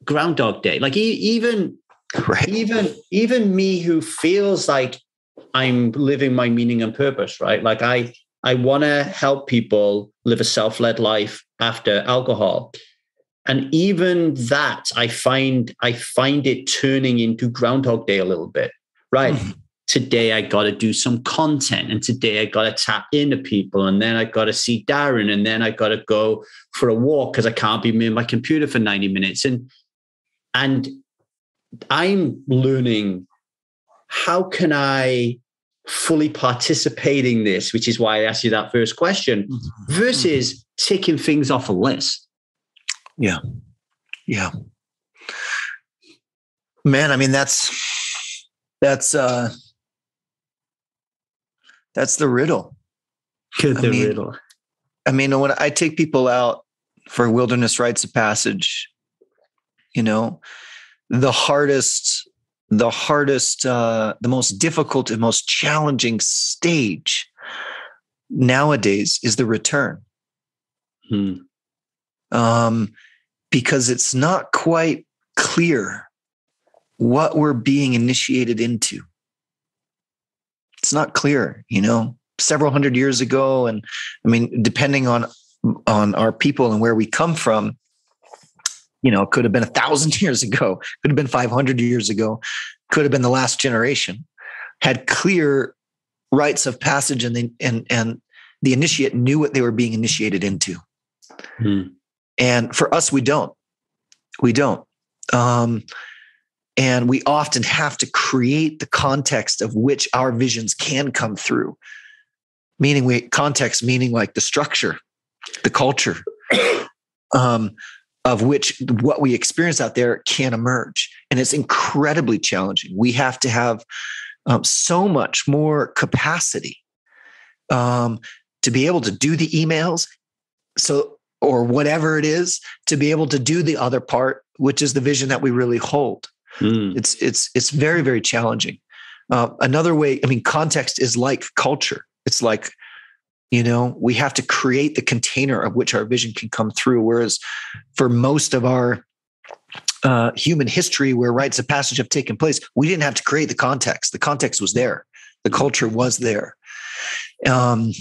Groundhog Day. Like even, right. even, even me who feels like I'm living my meaning and purpose, right? Like I, I want to help people live a self-led life after alcohol. And even that, I find I find it turning into Groundhog Day a little bit, right? Mm today I got to do some content and today I got to tap into people and then I got to see Darren and then I got to go for a walk because I can't be near my computer for 90 minutes. And and I'm learning how can I fully participate in this which is why I asked you that first question mm-hmm. versus ticking things off a list. Yeah. Yeah. Man I mean that's that's uh that's the riddle. Good, the mean, riddle. I mean, when I take people out for wilderness rites of passage, you know, the hardest, the hardest, uh, the most difficult and most challenging stage nowadays is the return. Hmm. Um, because it's not quite clear what we're being initiated into it's not clear, you know, several hundred years ago. And I mean, depending on on our people and where we come from, you know, it could have been a thousand years ago, could have been 500 years ago, could have been the last generation, had clear rites of passage and the, and, and the initiate knew what they were being initiated into. Hmm. And for us, we don't, we don't. Um, and we often have to create the context of which our visions can come through. Meaning, we context meaning like the structure, the culture, um, of which what we experience out there can emerge, and it's incredibly challenging. We have to have um, so much more capacity um, to be able to do the emails, so or whatever it is, to be able to do the other part, which is the vision that we really hold. Mm. It's it's it's very very challenging. Uh, another way, I mean, context is like culture. It's like you know we have to create the container of which our vision can come through. Whereas for most of our uh, human history, where rites of passage have taken place, we didn't have to create the context. The context was there. The culture was there. Um,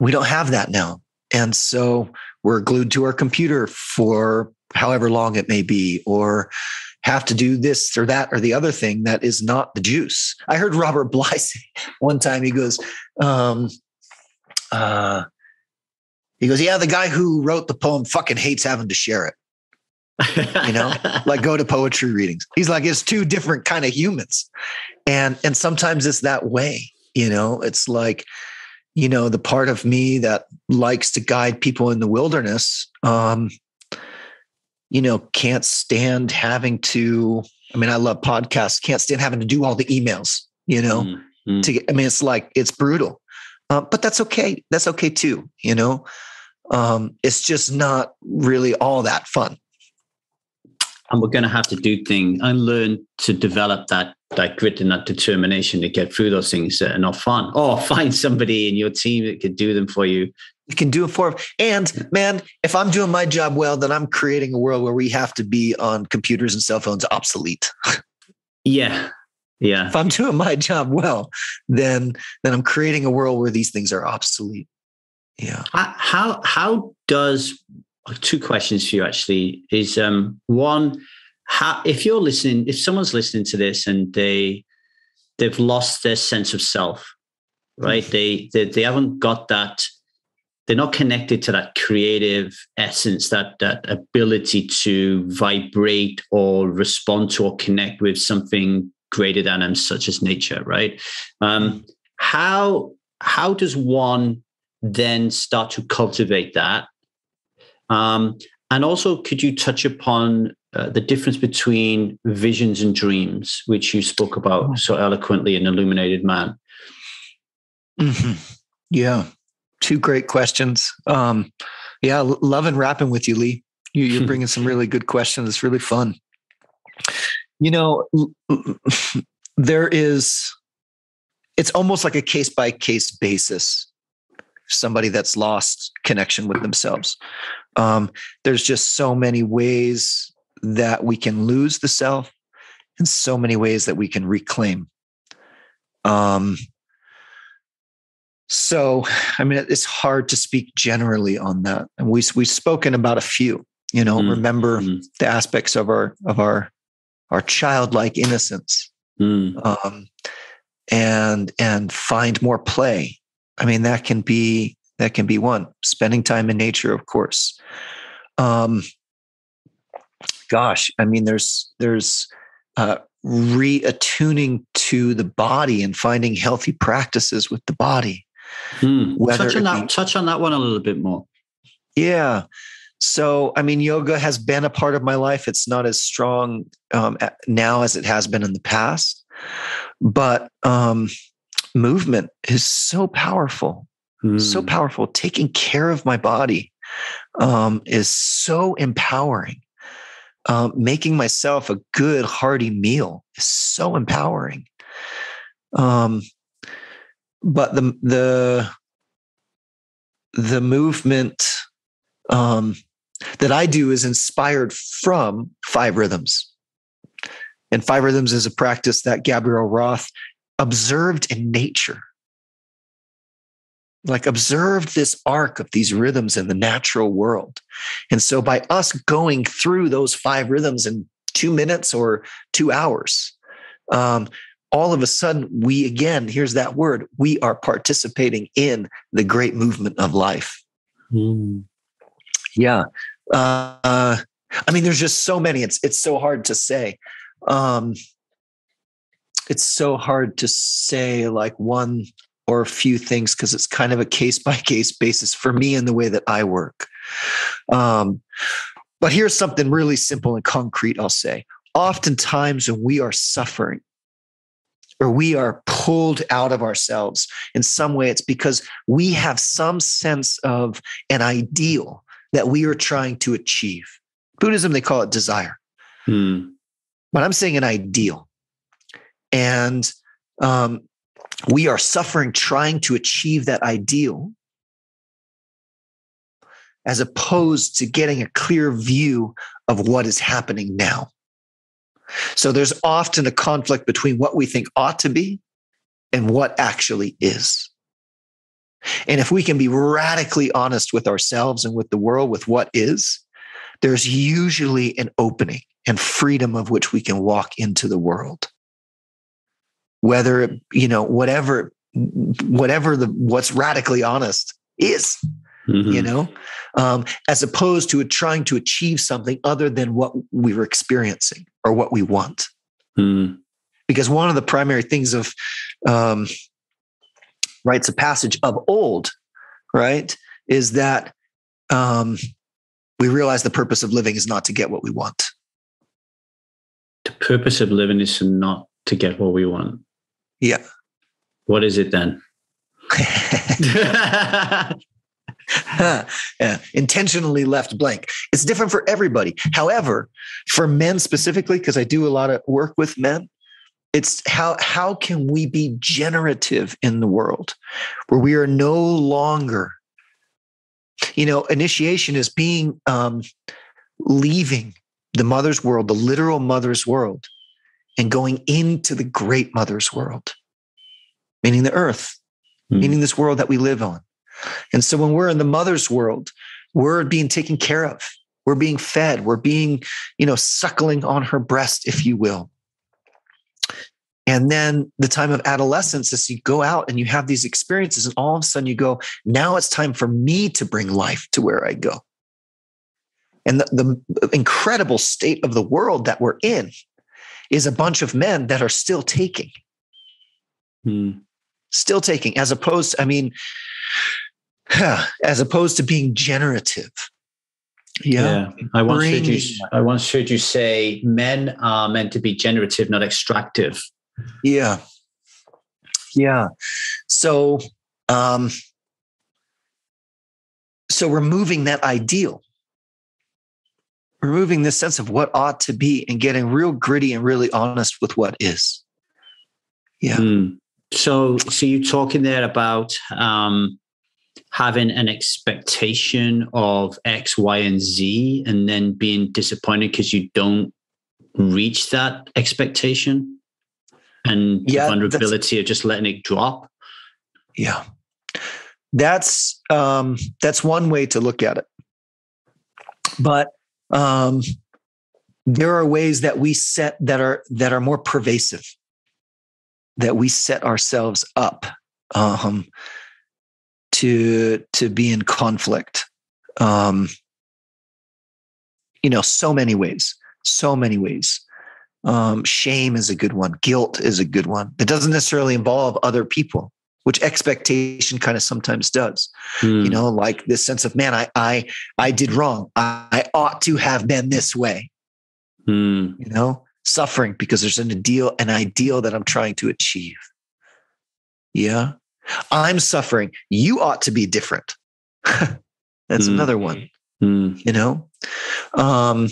we don't have that now. And so we're glued to our computer for however long it may be, or have to do this or that or the other thing that is not the juice. I heard Robert Bly say one time, he goes, um, uh, he goes, yeah, the guy who wrote the poem fucking hates having to share it. you know, like go to poetry readings. He's like, it's two different kind of humans. And, and sometimes it's that way, you know, it's like, you know, the part of me that likes to guide people in the wilderness, um, you know, can't stand having to, I mean, I love podcasts, can't stand having to do all the emails, you know, mm-hmm. to get, I mean, it's like, it's brutal, uh, but that's okay. That's okay too, you know, um, it's just not really all that fun and we're going to have to do things and learn to develop that that grit and that determination to get through those things that are not fun or find somebody in your team that could do them for you you can do it for them. And man, if I'm doing my job well, then I'm creating a world where we have to be on computers and cell phones obsolete. yeah. Yeah. If I'm doing my job well, then then I'm creating a world where these things are obsolete. Yeah. How how does two questions for you actually is um, one how if you're listening if someone's listening to this and they they've lost their sense of self right mm. they, they they haven't got that they're not connected to that creative essence that that ability to vibrate or respond to or connect with something greater than them such as nature right um, how how does one then start to cultivate that um, and also, could you touch upon uh, the difference between visions and dreams, which you spoke about oh. so eloquently in Illuminated Man? Mm-hmm. Yeah, two great questions. Um, yeah, loving rapping with you, Lee. You, you're bringing some really good questions. It's really fun. You know, there is, it's almost like a case by case basis somebody that's lost connection with themselves. Um, there's just so many ways that we can lose the self and so many ways that we can reclaim. Um, so, I mean, it's hard to speak generally on that, and we we've spoken about a few. You know, mm. remember mm. the aspects of our of our our childlike innocence, mm. um, and and find more play I mean, that can be that can be one. Spending time in nature, of course. Um, gosh, I mean, there's there's uh, reattuning to the body and finding healthy practices with the body. Hmm. Touch on that. Be, touch on that one a little bit more. Yeah. So, I mean, yoga has been a part of my life. It's not as strong um, now as it has been in the past, but um, movement is so powerful, mm. so hmm. powerful. Taking care of my body um, is so empowering. Um, making myself a good, hearty meal is so empowering. Um, but the the the movement um, that I do is inspired from five rhythms. And five rhythms is a practice that Gabrielle Roth observed in nature. Like observed this arc of these rhythms in the natural world. And so by us going through those five rhythms in two minutes or two hours, um, all of a sudden we again, here's that word, we are participating in the great movement of life. Mm. Yeah. Uh, I mean, there's just so many. It's it's so hard to say. Um, it's so hard to say like one or a few things because it's kind of a case by case basis for me in the way that I work. Um, but here's something really simple and concrete I'll say. Oftentimes, when we are suffering or we are pulled out of ourselves in some way, it's because we have some sense of an ideal that we are trying to achieve. Buddhism, they call it desire. Hmm. But I'm saying an ideal. And um, we are suffering trying to achieve that ideal as opposed to getting a clear view of what is happening now. So there's often a conflict between what we think ought to be and what actually is. And if we can be radically honest with ourselves and with the world, with what is, there's usually an opening and freedom of which we can walk into the world. Whether, you know, whatever, whatever the what's radically honest is, mm-hmm. you know, um, as opposed to trying to achieve something other than what we were experiencing or what we want. Mm. Because one of the primary things of um, rites of passage of old, right, is that um, we realize the purpose of living is not to get what we want. The purpose of living is not to get what we want. Yeah. What is it then? yeah, intentionally left blank. It's different for everybody. However, for men specifically, because I do a lot of work with men, it's how how can we be generative in the world where we are no longer you know initiation is being um, leaving the mother's world the literal mother's world and going into the great mother's world meaning the earth mm. meaning this world that we live on and so when we're in the mother's world we're being taken care of we're being fed we're being you know suckling on her breast if you will and then the time of adolescence is you go out and you have these experiences, and all of a sudden you go, now it's time for me to bring life to where I go. And the, the incredible state of the world that we're in is a bunch of men that are still taking. Hmm. Still taking, as opposed, to, I mean, as opposed to being generative. Yeah. yeah. I once heard you I once heard you say men are meant to be generative, not extractive. Yeah. Yeah. So, um, so removing that ideal, removing this sense of what ought to be and getting real gritty and really honest with what is. Yeah. Mm. So, so you talking there about um, having an expectation of X, Y, and Z, and then being disappointed because you don't reach that expectation and yeah, the vulnerability of just letting it drop. Yeah. That's um that's one way to look at it. But um there are ways that we set that are that are more pervasive that we set ourselves up um to to be in conflict um you know so many ways so many ways um, shame is a good one. Guilt is a good one. It doesn't necessarily involve other people, which expectation kind of sometimes does. Mm. You know, like this sense of man, I I I did wrong. I, I ought to have been this way. Mm. You know, suffering because there's an ideal, an ideal that I'm trying to achieve. Yeah. I'm suffering. You ought to be different. That's mm. another one. Hmm. You know? Um,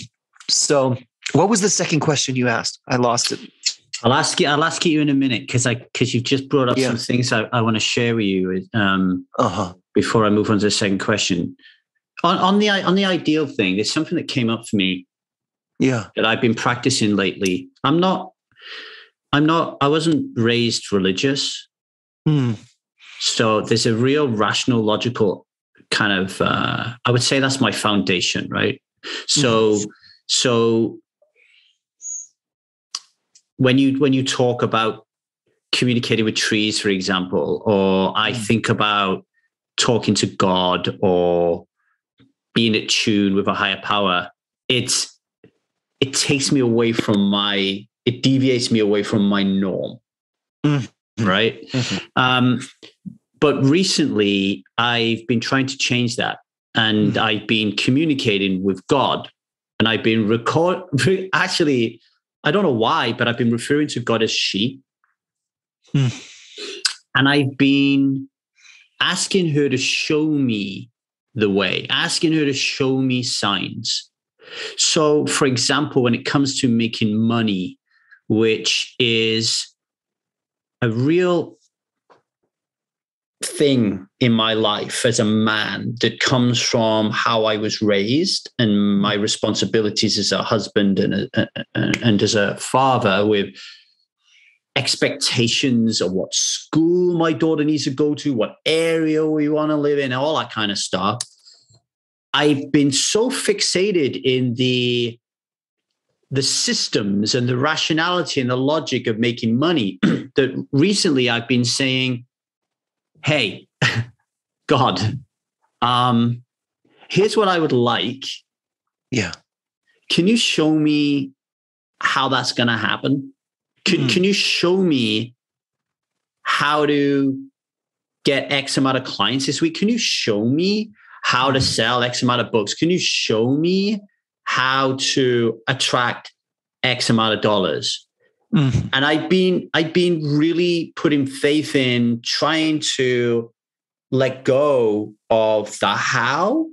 so what was the second question you asked? I lost it. I'll ask you. I'll ask you in a minute because I because you've just brought up yeah. some things I, I want to share with you. Um, uh-huh. Before I move on to the second question, on, on the on the ideal thing, there's something that came up for me. Yeah, that I've been practicing lately. I'm not. I'm not. I wasn't raised religious. Mm. So there's a real rational, logical kind of. Uh, I would say that's my foundation, right? So, mm. so when you when you talk about communicating with trees, for example, or I mm. think about talking to God or being at tune with a higher power, it's it takes me away from my it deviates me away from my norm. Mm-hmm. Right. Mm-hmm. Um, but recently I've been trying to change that. And mm-hmm. I've been communicating with God and I've been record actually I don't know why, but I've been referring to God as she. Hmm. And I've been asking her to show me the way, asking her to show me signs. So, for example, when it comes to making money, which is a real thing in my life as a man that comes from how I was raised and my responsibilities as a husband and a, and as a father with expectations of what school my daughter needs to go to, what area we want to live in, all that kind of stuff. I've been so fixated in the the systems and the rationality and the logic of making money that recently I've been saying, hey, God, um, here's what I would like. Yeah. Can you show me how that's going to happen? Can, mm. can you show me how to get X amount of clients this week? Can you show me how to hmm. sell X amount of books? Can you show me how to attract X amount of dollars? Mm. And I've been I've been really putting faith in trying to let go of the how.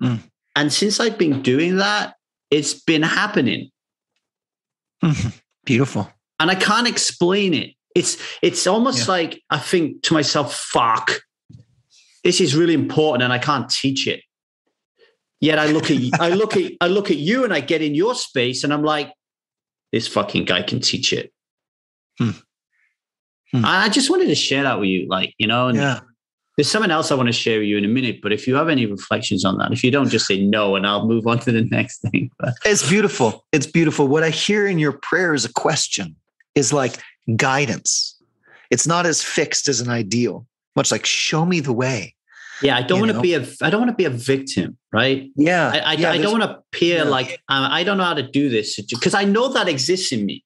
Mm. And since I've been doing that, it's been happening. Mm-hmm. Beautiful. And I can't explain it. It's it's almost yeah. like I think to myself, fuck, this is really important and I can't teach it. Yet I look at I look at I look at you and I get in your space and I'm like, this fucking guy can teach it. Hmm. Hmm. I just wanted to share that with you, like you know, and yeah. there's something else I want to share with you in a minute. But if you have any reflections on that, if you don't, just say no, and I'll move on to the next thing. But. It's beautiful. It's beautiful. What I hear in your prayer is a question, is like guidance. It's not as fixed as an ideal. Much like show me the way. Yeah, I don't want to be a. I don't want to be a victim, right? Yeah, I, I, yeah, I don't want to appear yeah. like uh, I don't know how to do this because I know that exists in me.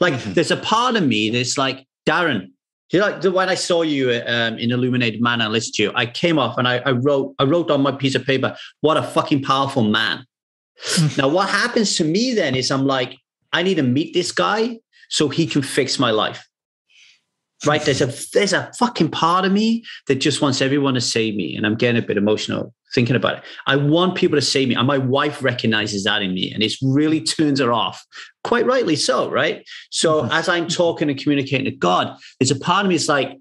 Like, mm-hmm. there's a part of me that's like Darren. You know, like when I saw you um, in Illuminated Man and listened to you, I came off and I, I wrote. I wrote on my piece of paper, "What a fucking powerful man." Now, what happens to me then is I'm like, I need to meet this guy so he can fix my life right? There's a there's a fucking part of me that just wants everyone to save me, and I'm getting a bit emotional thinking about it. I want people to save me, and my wife recognizes that in me, and it really turns her off. Quite rightly so, right? So mm-hmm. as I'm talking and communicating to God, there's a part of me that's like,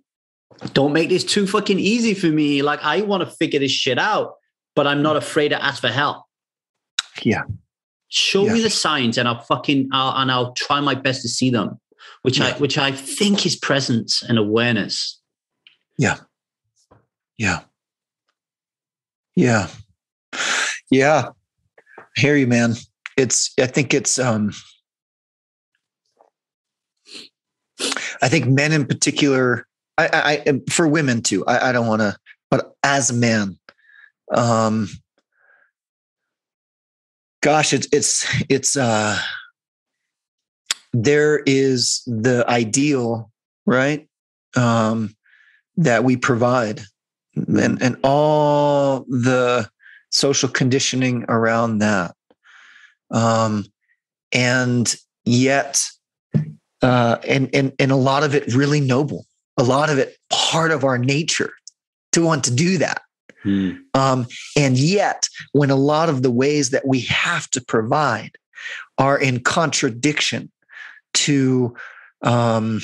don't make this too fucking easy for me. Like I want to figure this shit out, but I'm not afraid to ask for help. Yeah. Show yeah. me the signs, and I'll fucking I'll, and I'll try my best to see them which yeah. I which I think is presence and awareness. Yeah. Yeah. Yeah. Yeah. I hear you, man. It's I think it's um I think men in particular, I, I for women too. I, I don't want to, but as a man, um, gosh, it's it's it's uh there is the ideal, right? Um, that we provide and, and all the social conditioning around that. Um, and yet, uh, and, and, and a lot of it really noble, a lot of it part of our nature to want to do that. Hmm. Um, and yet, when a lot of the ways that we have to provide are in contradiction to um,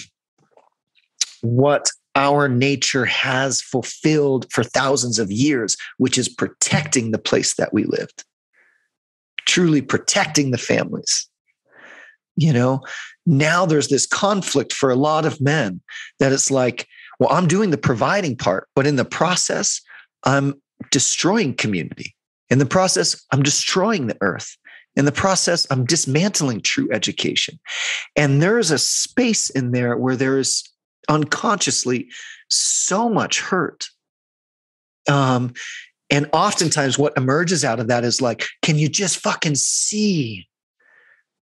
what our nature has fulfilled for thousands of years, which is protecting the place that we lived, truly protecting the families. You know, now there's this conflict for a lot of men that it's like, well, I'm doing the providing part, but in the process, I'm destroying community. In the process, I'm destroying the earth. In the process, I'm dismantling true education. And there's a space in there where there is unconsciously so much hurt. Um, and oftentimes, what emerges out of that is like, can you just fucking see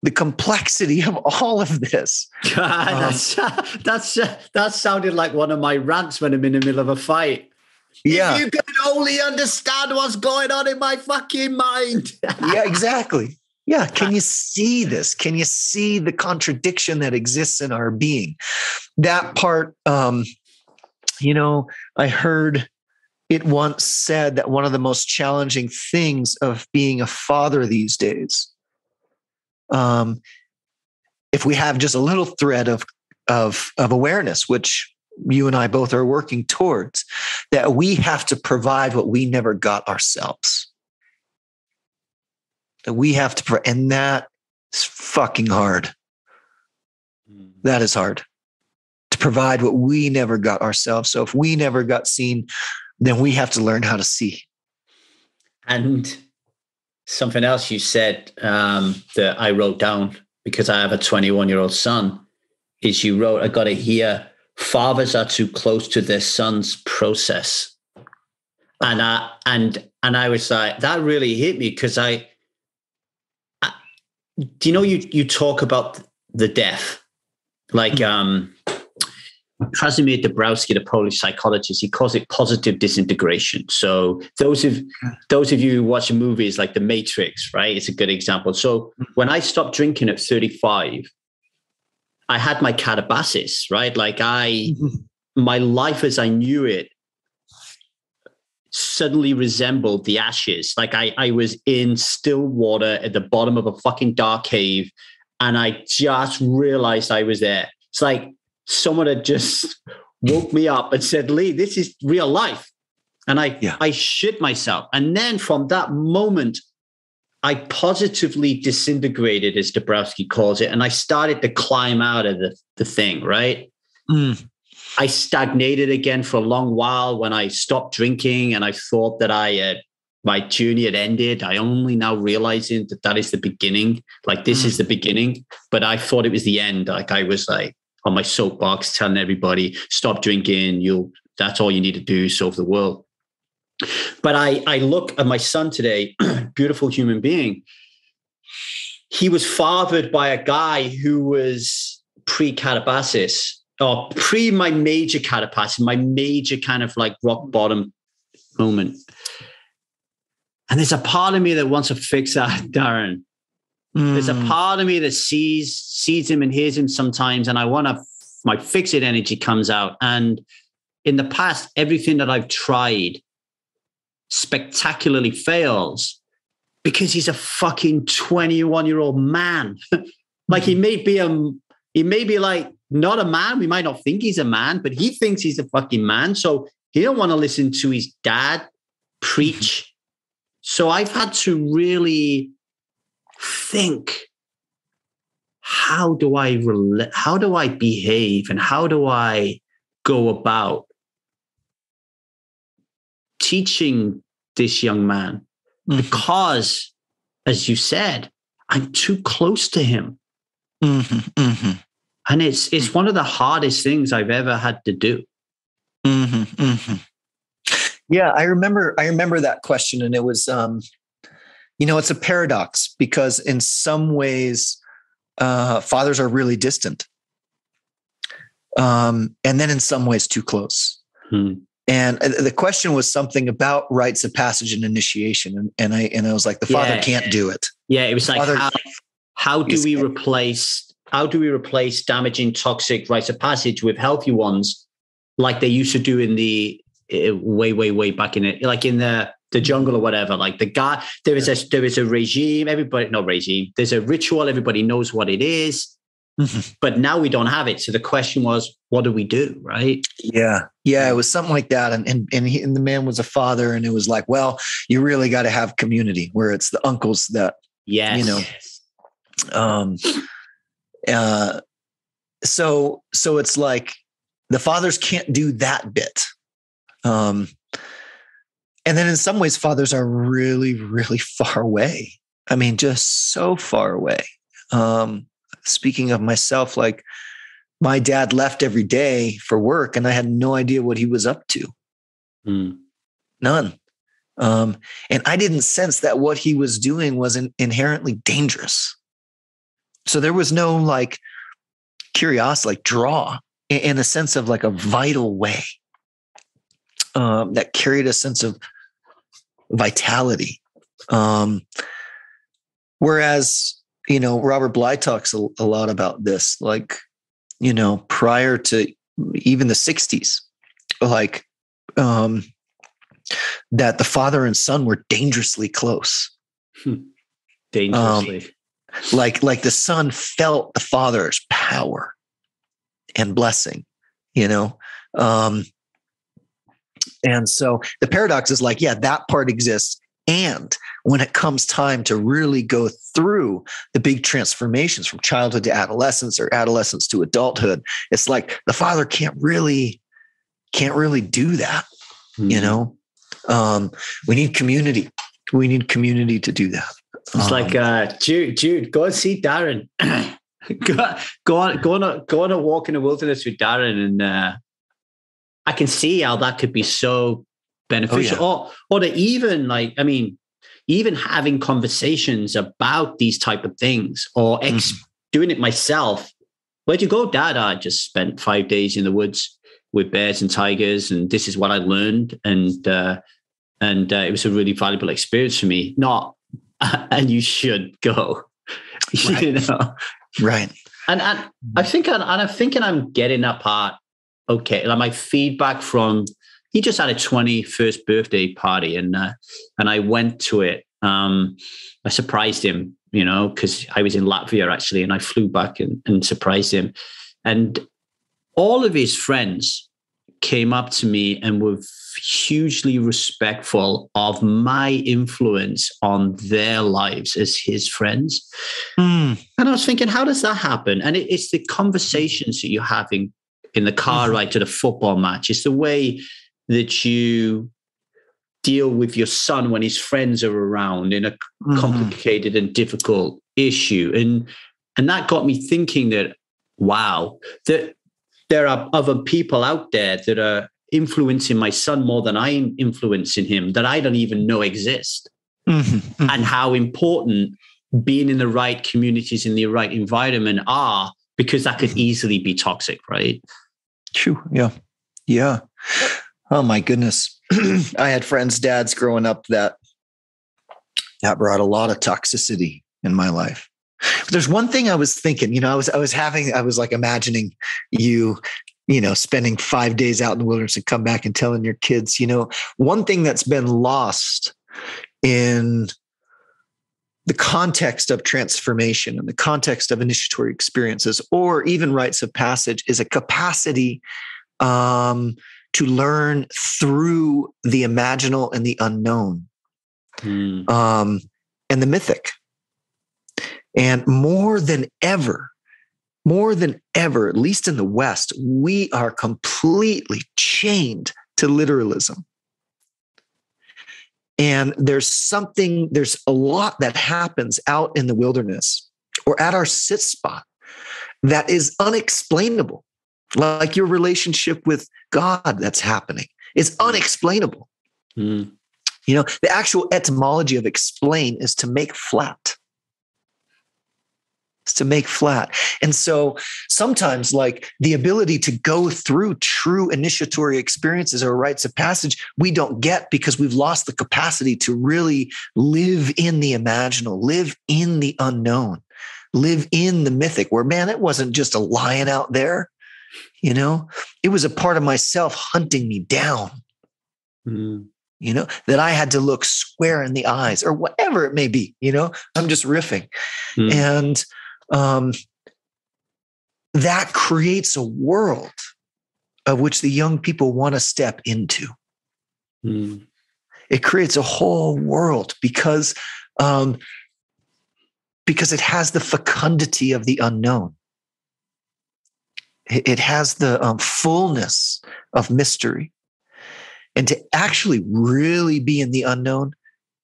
the complexity of all of this? God, um, that's that's that sounded like one of my rants when I'm in the middle of a fight. Yeah. If you could only understand what's going on in my fucking mind. yeah, exactly. Yeah. Can you see this? Can you see the contradiction that exists in our being? That part, um, you know, I heard it once said that one of the most challenging things of being a father these days, um, if we have just a little thread of, of, of awareness, which you and I both are working towards, that we have to provide what we never got ourselves. That we have to, and that is fucking hard. Hmm. That is hard. to provide what we never got ourselves. So if we never got seen, then we have to learn how to see. And something else you said um, that I wrote down because I have a 21 year old son is you wrote, I got to hear fathers are too close to their son's process. And I, and, and I was like, that really hit me because I, I, do you know, you, you talk about the death, like, mm-hmm. um, Kazimierz Dabrowski, the Polish psychologist, he calls it positive disintegration. So those of those of you who watch movies like The Matrix, right, it's a good example. So mm-hmm. when I stopped drinking at 35, I had my catabasis, right? Like I, mm-hmm. my life as I knew it suddenly resembled the ashes. Like I, I was in still water at the bottom of a fucking dark cave, and I just realized I was there. It's like someone had just woke me up and said, Lee, this is real life. And I, yeah. I shit myself. And then from that moment, I positively disintegrated, as Dabrowski calls it, and I started to climb out of the, the thing, right? Mm. I stagnated again for a long while when I stopped drinking and I thought that I had my journey had ended. I only now realizing that that is the beginning. Like this mm. is the beginning, but I thought it was the end. Like I was like, on my soapbox telling everybody stop drinking you'll that's all you need to do solve the world but i i look at my son today beautiful human being he was fathered by a guy who was pre-catabasis or pre my major catabasis my major kind of like rock bottom moment and there's a part of me that wants to fix that darren Mm. There's a mm. part of me that sees sees him and hears him sometimes, and I want to. My fix it energy comes out, and in the past, everything that I've tried spectacularly fails because he's a fucking 21 year old man. like he mm. may be a he may be like not a man. We might not think he's a man, but he thinks he's a fucking man. So he don't want to listen to his dad preach. so I've had to really think how do I rel- how do I behave and how do I go about teaching this young man mm-hmm. because as you said I'm too close to him mm-hmm. Mm-hmm. and it's it's one of the hardest things I've ever had to do mm-hmm. Mm-hmm. yeah I remember I remember that question and it was um you know, it's a paradox because in some ways, uh, fathers are really distant. Um, and then in some ways, too close. Hmm. And uh, the question was something about rites of passage and initiation. And, and I and I was like, the father yeah. can't do it. Yeah, it was like father, how, how do we replace how do we replace damaging toxic rites of passage with healthy ones like they used to do in the uh, way, way, way back in it, like in the the jungle or whatever. Like the guy, there is a there is a regime. Everybody, not regime. There's a ritual. Everybody knows what it is. Mm-hmm. But now we don't have it. So the question was, what do we do? Right? Yeah, yeah. It was something like that. And and and, he, and the man was a father, and it was like, well, you really got to have community where it's the uncles that, yes. you know, um, uh, so so it's like the fathers can't do that bit. Um, and then in some ways, fathers are really, really far away. I mean, just so far away. Um, speaking of myself, like my dad left every day for work and I had no idea what he was up to. Mm. None. Um, and I didn't sense that what he was doing was in, inherently dangerous. So there was no like curiosity, like draw in, in a sense of like a vital way um, that carried a sense of vitality. Um, whereas, you know, Robert Bly talks a, a lot about this, like, you know, prior to even the 60s, like, um, that the father and son were dangerously close. Hmm. Dangerously. Um, like, like the son felt the father's power and blessing, you know. Um, and so the paradox is like, yeah, that part exists. And when it comes time to really go through the big transformations from childhood to adolescence or adolescence to adulthood, it's like the father can't really can't really do that. Mm-hmm. You know, um, we need community. We need community to do that. It's um, like uh, Jude, Jude, go and see Darren. go, go on, go on, a, go on a walk in the wilderness with Darren, and uh, I can see how that could be so beneficial. Oh, yeah. Or, or to even like, I mean, even having conversations about these type of things, or ex- mm. doing it myself. Where'd you go, Dad? I just spent five days in the woods with bears and tigers, and this is what I learned, and uh, and uh, it was a really valuable experience for me. Not, and you should go, right. you know, right? And and I think and I'm thinking I'm getting that part okay. Like my feedback from he just had a 21st birthday party and uh, and I went to it. Um, I surprised him, you know, because I was in Latvia actually, and I flew back and, and surprised him. And all of his friends came up to me and were hugely respectful of my influence on their lives as his friends. Mm. And I was thinking, how does that happen? And it, it's the conversations that you're having in the car mm. ride to the football match. It's the way that you deal with your son when his friends are around in a mm-hmm. complicated and difficult issue. And and that got me thinking that wow, that there are other people out there that are influencing my son more than I'm influencing him that I don't even know exist. Mm-hmm, mm-hmm. And how important being in the right communities in the right environment are because that could mm-hmm. easily be toxic, right? True. Yeah. Yeah. Oh my goodness. I had friends, dads growing up that that brought a lot of toxicity in my life. But there's one thing I was thinking, you know, I was I was having I was like imagining you, you know, spending 5 days out in the wilderness and come back and telling your kids, you know, one thing that's been lost in the context of transformation and the context of initiatory experiences or even rites of passage is a capacity um, to learn through the imaginal and the unknown mm. um, and the mythic. And more than ever, more than ever, at least in the West, we are completely chained to literalism. And there's something, there's a lot that happens out in the wilderness or at our sit spot that is unexplainable like your relationship with God that's happening. It's hmm. unexplainable. Mm. You know, the actual etymology of explain is to make flat. It's to make flat. And so sometimes, like the ability to go through true initiatory experiences or rites of passage, we don't get because we've lost the capacity to really live in the imaginal, live in the unknown, live in the mythic, where man, it wasn't just a lion out there you know it was a part of myself hunting me down mm. you know that i had to look square in the eyes or whatever it may be you know i'm just riffing mm. and um, that creates a world of which the young people want to step into mm. it creates a whole world because um, because it has the fecundity of the unknown it has the um, fullness of mystery. And to actually really be in the unknown,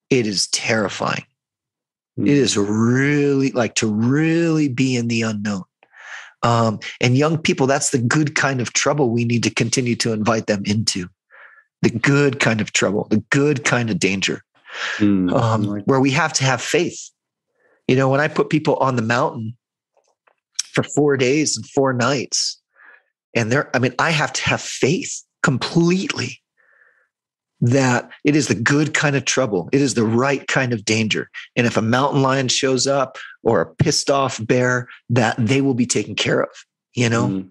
it is terrifying. Mm. It is really like to really be in the unknown. Um, and young people, that's the good kind of trouble we need to continue to invite them into. The good kind of trouble, the good kind of danger, mm. um, where we have to have faith. You know, when I put people on the mountain, for four days and four nights. And there, I mean, I have to have faith completely that it is the good kind of trouble. It is the right kind of danger. And if a mountain lion shows up or a pissed off bear, that they will be taken care of, you know? Mm.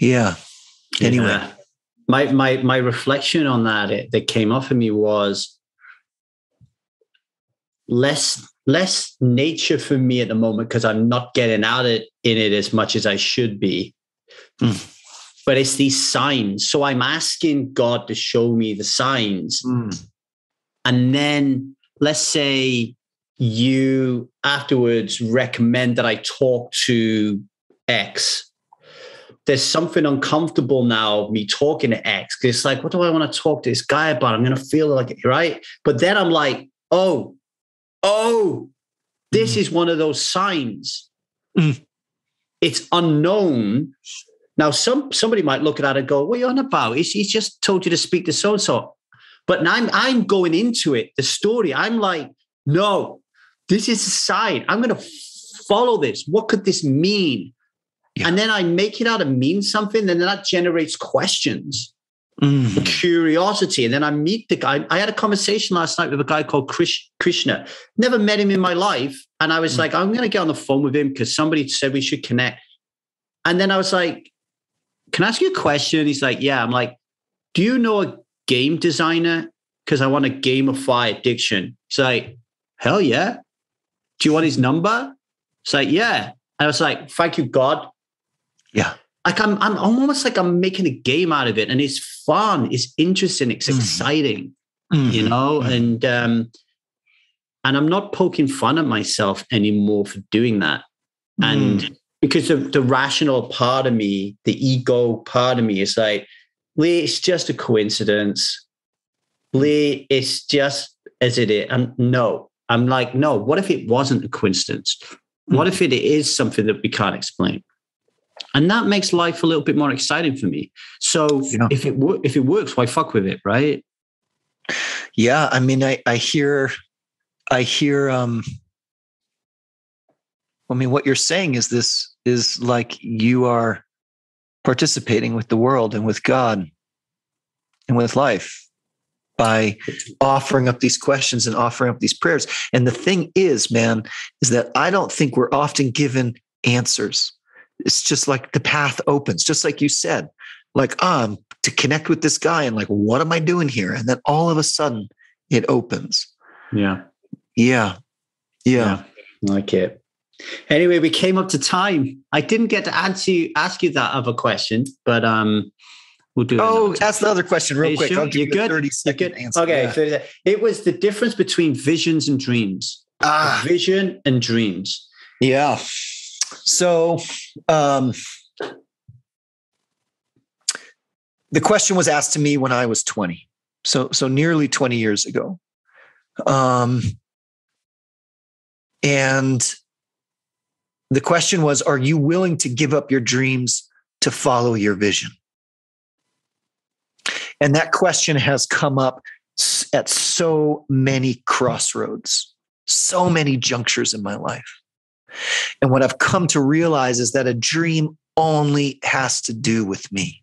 Yeah. Anyway. Yeah. My, my, my reflection on that, it, that came off of me was less less nature for me at the moment because I'm not getting out it, in it as much as I should be. Mm. But it's these signs. So I'm asking God to show me the signs mm. and then let's say you afterwards recommend that I talk to X, there's something uncomfortable now, me talking to X. It's like, what do I want to talk to this guy about? I'm going to feel like it, right? But then I'm like, oh, oh, this mm. is one of those signs. Mm. It's unknown. Now, some somebody might look at that and go, "What are you on about? He's, he's just told you to speak to so and so." But I'm I'm going into it, the story. I'm like, no, this is a sign. I'm going to follow this. What could this mean? Yeah. And then I make it out and mean something, and then that generates questions, mm. curiosity. And then I meet the guy. I had a conversation last night with a guy called Krish, Krishna. Never met him in my life. And I was mm. like, I'm going to get on the phone with him because somebody said we should connect. And then I was like, Can I ask you a question? He's like, Yeah. I'm like, Do you know a game designer? Because I want to gamify addiction. He's like, Hell yeah. Do you want his number? It's like, yeah. And I was like, thank you, God. Yeah. Like I'm, I'm almost like I'm making a game out of it, and it's fun, it's interesting, it's mm-hmm. exciting, mm-hmm. you know. Mm-hmm. And um, and I'm not poking fun at myself anymore for doing that, and mm. because of the rational part of me, the ego part of me is like, Lee, it's just a coincidence. Lee, it's just as it is. And no, I'm like, no, what if it wasn't a coincidence? What if it is something that we can't explain? And that makes life a little bit more exciting for me. So yeah. if it if it works, why fuck with it, right? Yeah, I mean, I I hear, I hear. um I mean, what you're saying is this is like you are participating with the world and with God and with life by offering up these questions and offering up these prayers. And the thing is, man, is that I don't think we're often given answers. It's just like the path opens, just like you said, like, um, to connect with this guy and like, what am I doing here? And then all of a sudden it opens. Yeah. Yeah. Yeah. yeah. Like it. Anyway, we came up to time. I didn't get to answer you, ask you that other question, but um, We'll do. Oh, ask the other question real quick. Sure? you good? Thirty second good? answer. Okay, yeah. it was the difference between visions and dreams. Ah, vision and dreams. Yeah. So, um, the question was asked to me when I was twenty. So, so nearly twenty years ago. Um, and the question was, are you willing to give up your dreams to follow your vision? And that question has come up at so many crossroads, so many junctures in my life. And what I've come to realize is that a dream only has to do with me,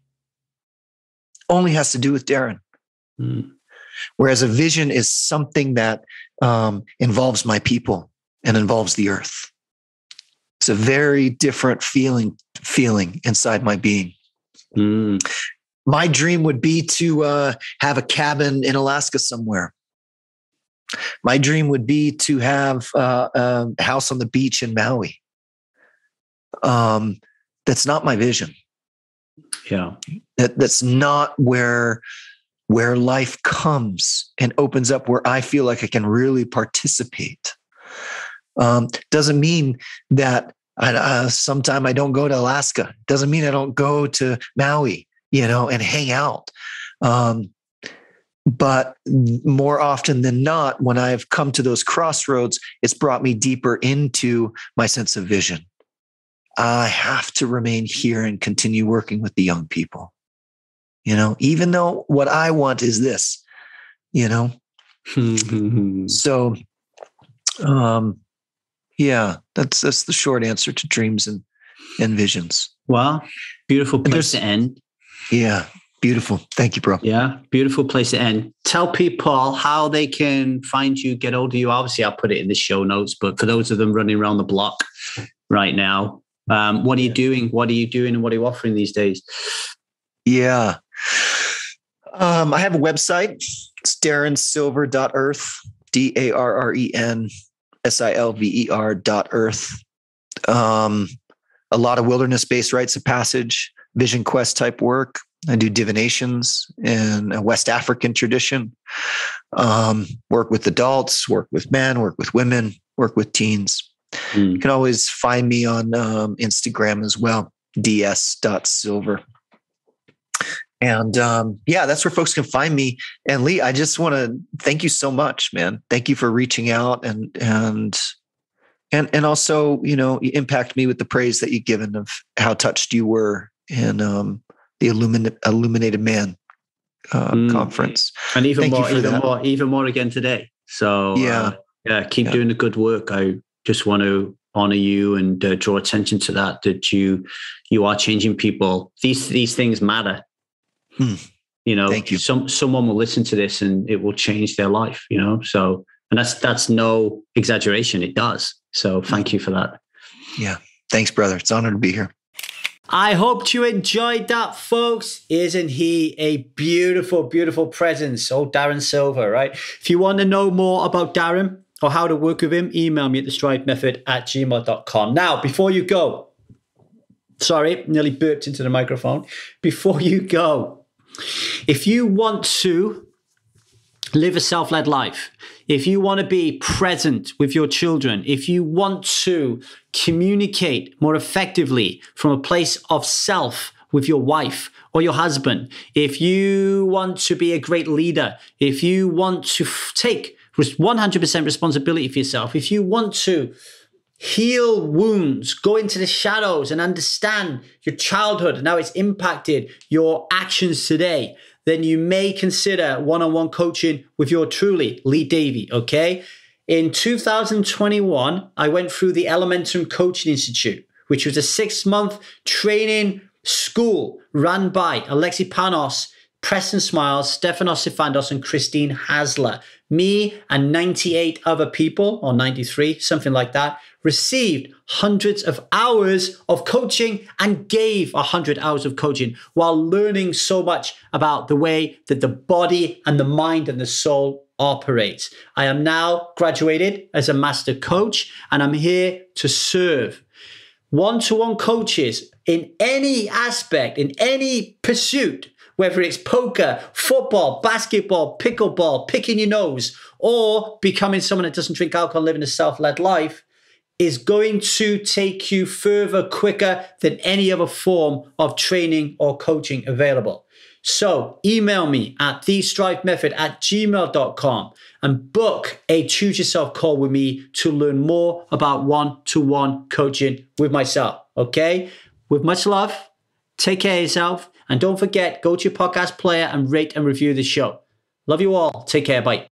only has to do with Darren. Mm. Whereas a vision is something that um, involves my people and involves the earth. It's a very different feeling feeling inside my being. Mm my dream would be to uh, have a cabin in Alaska somewhere. My dream would be to have uh, a house on the beach in Maui. Um, that's not my vision. Yeah, that, that's not where where life comes and opens up, where I feel like I can really participate. Um, doesn't mean that I, uh, sometime I don't go to Alaska. Doesn't mean I don't go to Maui you know, and hang out. Um, but more often than not, when I've come to those crossroads, it's brought me deeper into my sense of vision. I have to remain here and continue working with the young people. You know, even though what I want is this, you know. so um yeah, that's that's the short answer to dreams and and visions. Well, beautiful place to end. Yeah. Beautiful. Thank you, bro. Yeah. Beautiful place to end. Tell people how they can find you, get hold of you. Obviously, I'll put it in the show notes, but for those of them running around the block right now, um, what are you doing? What are you doing and what are you offering these days? Yeah. Um, I have a website. It's darrensilver.earth, D A R R E N S I L V E R dot earth. Um, a lot of wilderness based rites of passage vision quest type work I do divinations in a West African tradition. Um, work with adults, work with men, work with women, work with teens. Mm. You can always find me on um, Instagram as well, ds.silver. And um, yeah, that's where folks can find me. And Lee, I just want to thank you so much, man. Thank you for reaching out and and and and also, you know, you impact me with the praise that you've given of how touched you were and um, the Illumin- Illuminated Man uh, mm. conference. And even thank more, even that. more, even more again today. So yeah, uh, yeah, keep yeah. doing the good work. I just want to honor you and uh, draw attention to that. That you you are changing people. These these things matter. Hmm. You know, Thank you. some someone will listen to this and it will change their life. You know, so and that's that's no exaggeration. It does. So thank you for that. Yeah. Thanks, brother. It's an honor to be here. I hope you enjoyed that, folks. Isn't he a beautiful, beautiful presence? Oh, Darren Silver, right? If you want to know more about Darren or how to work with him, email me at the strive method at gmail.com. Now, before you go, sorry, nearly burped into the microphone. Before you go, if you want to live a self led life, if you want to be present with your children, if you want to communicate more effectively from a place of self with your wife or your husband, if you want to be a great leader, if you want to f- take 100% responsibility for yourself, if you want to heal wounds, go into the shadows and understand your childhood and how it's impacted your actions today, then you may consider one on one coaching with your truly Lee Davy. Okay. In 2021, I went through the Elementum Coaching Institute, which was a six month training school run by Alexi Panos, Preston Smiles, Stefanos Sifandos, and Christine Hassler. Me and 98 other people, or 93, something like that, received hundreds of hours of coaching and gave 100 hours of coaching while learning so much about the way that the body and the mind and the soul operates. I am now graduated as a master coach and I'm here to serve one to one coaches in any aspect, in any pursuit, whether it's poker, football, basketball, pickleball, picking your nose, or becoming someone that doesn't drink alcohol, living a self led life is going to take you further quicker than any other form of training or coaching available. So email me at thestrivemethod at gmail.com and book a choose yourself call with me to learn more about one-to-one coaching with myself. Okay. With much love, take care of yourself. And don't forget, go to your podcast player and rate and review the show. Love you all. Take care. Bye.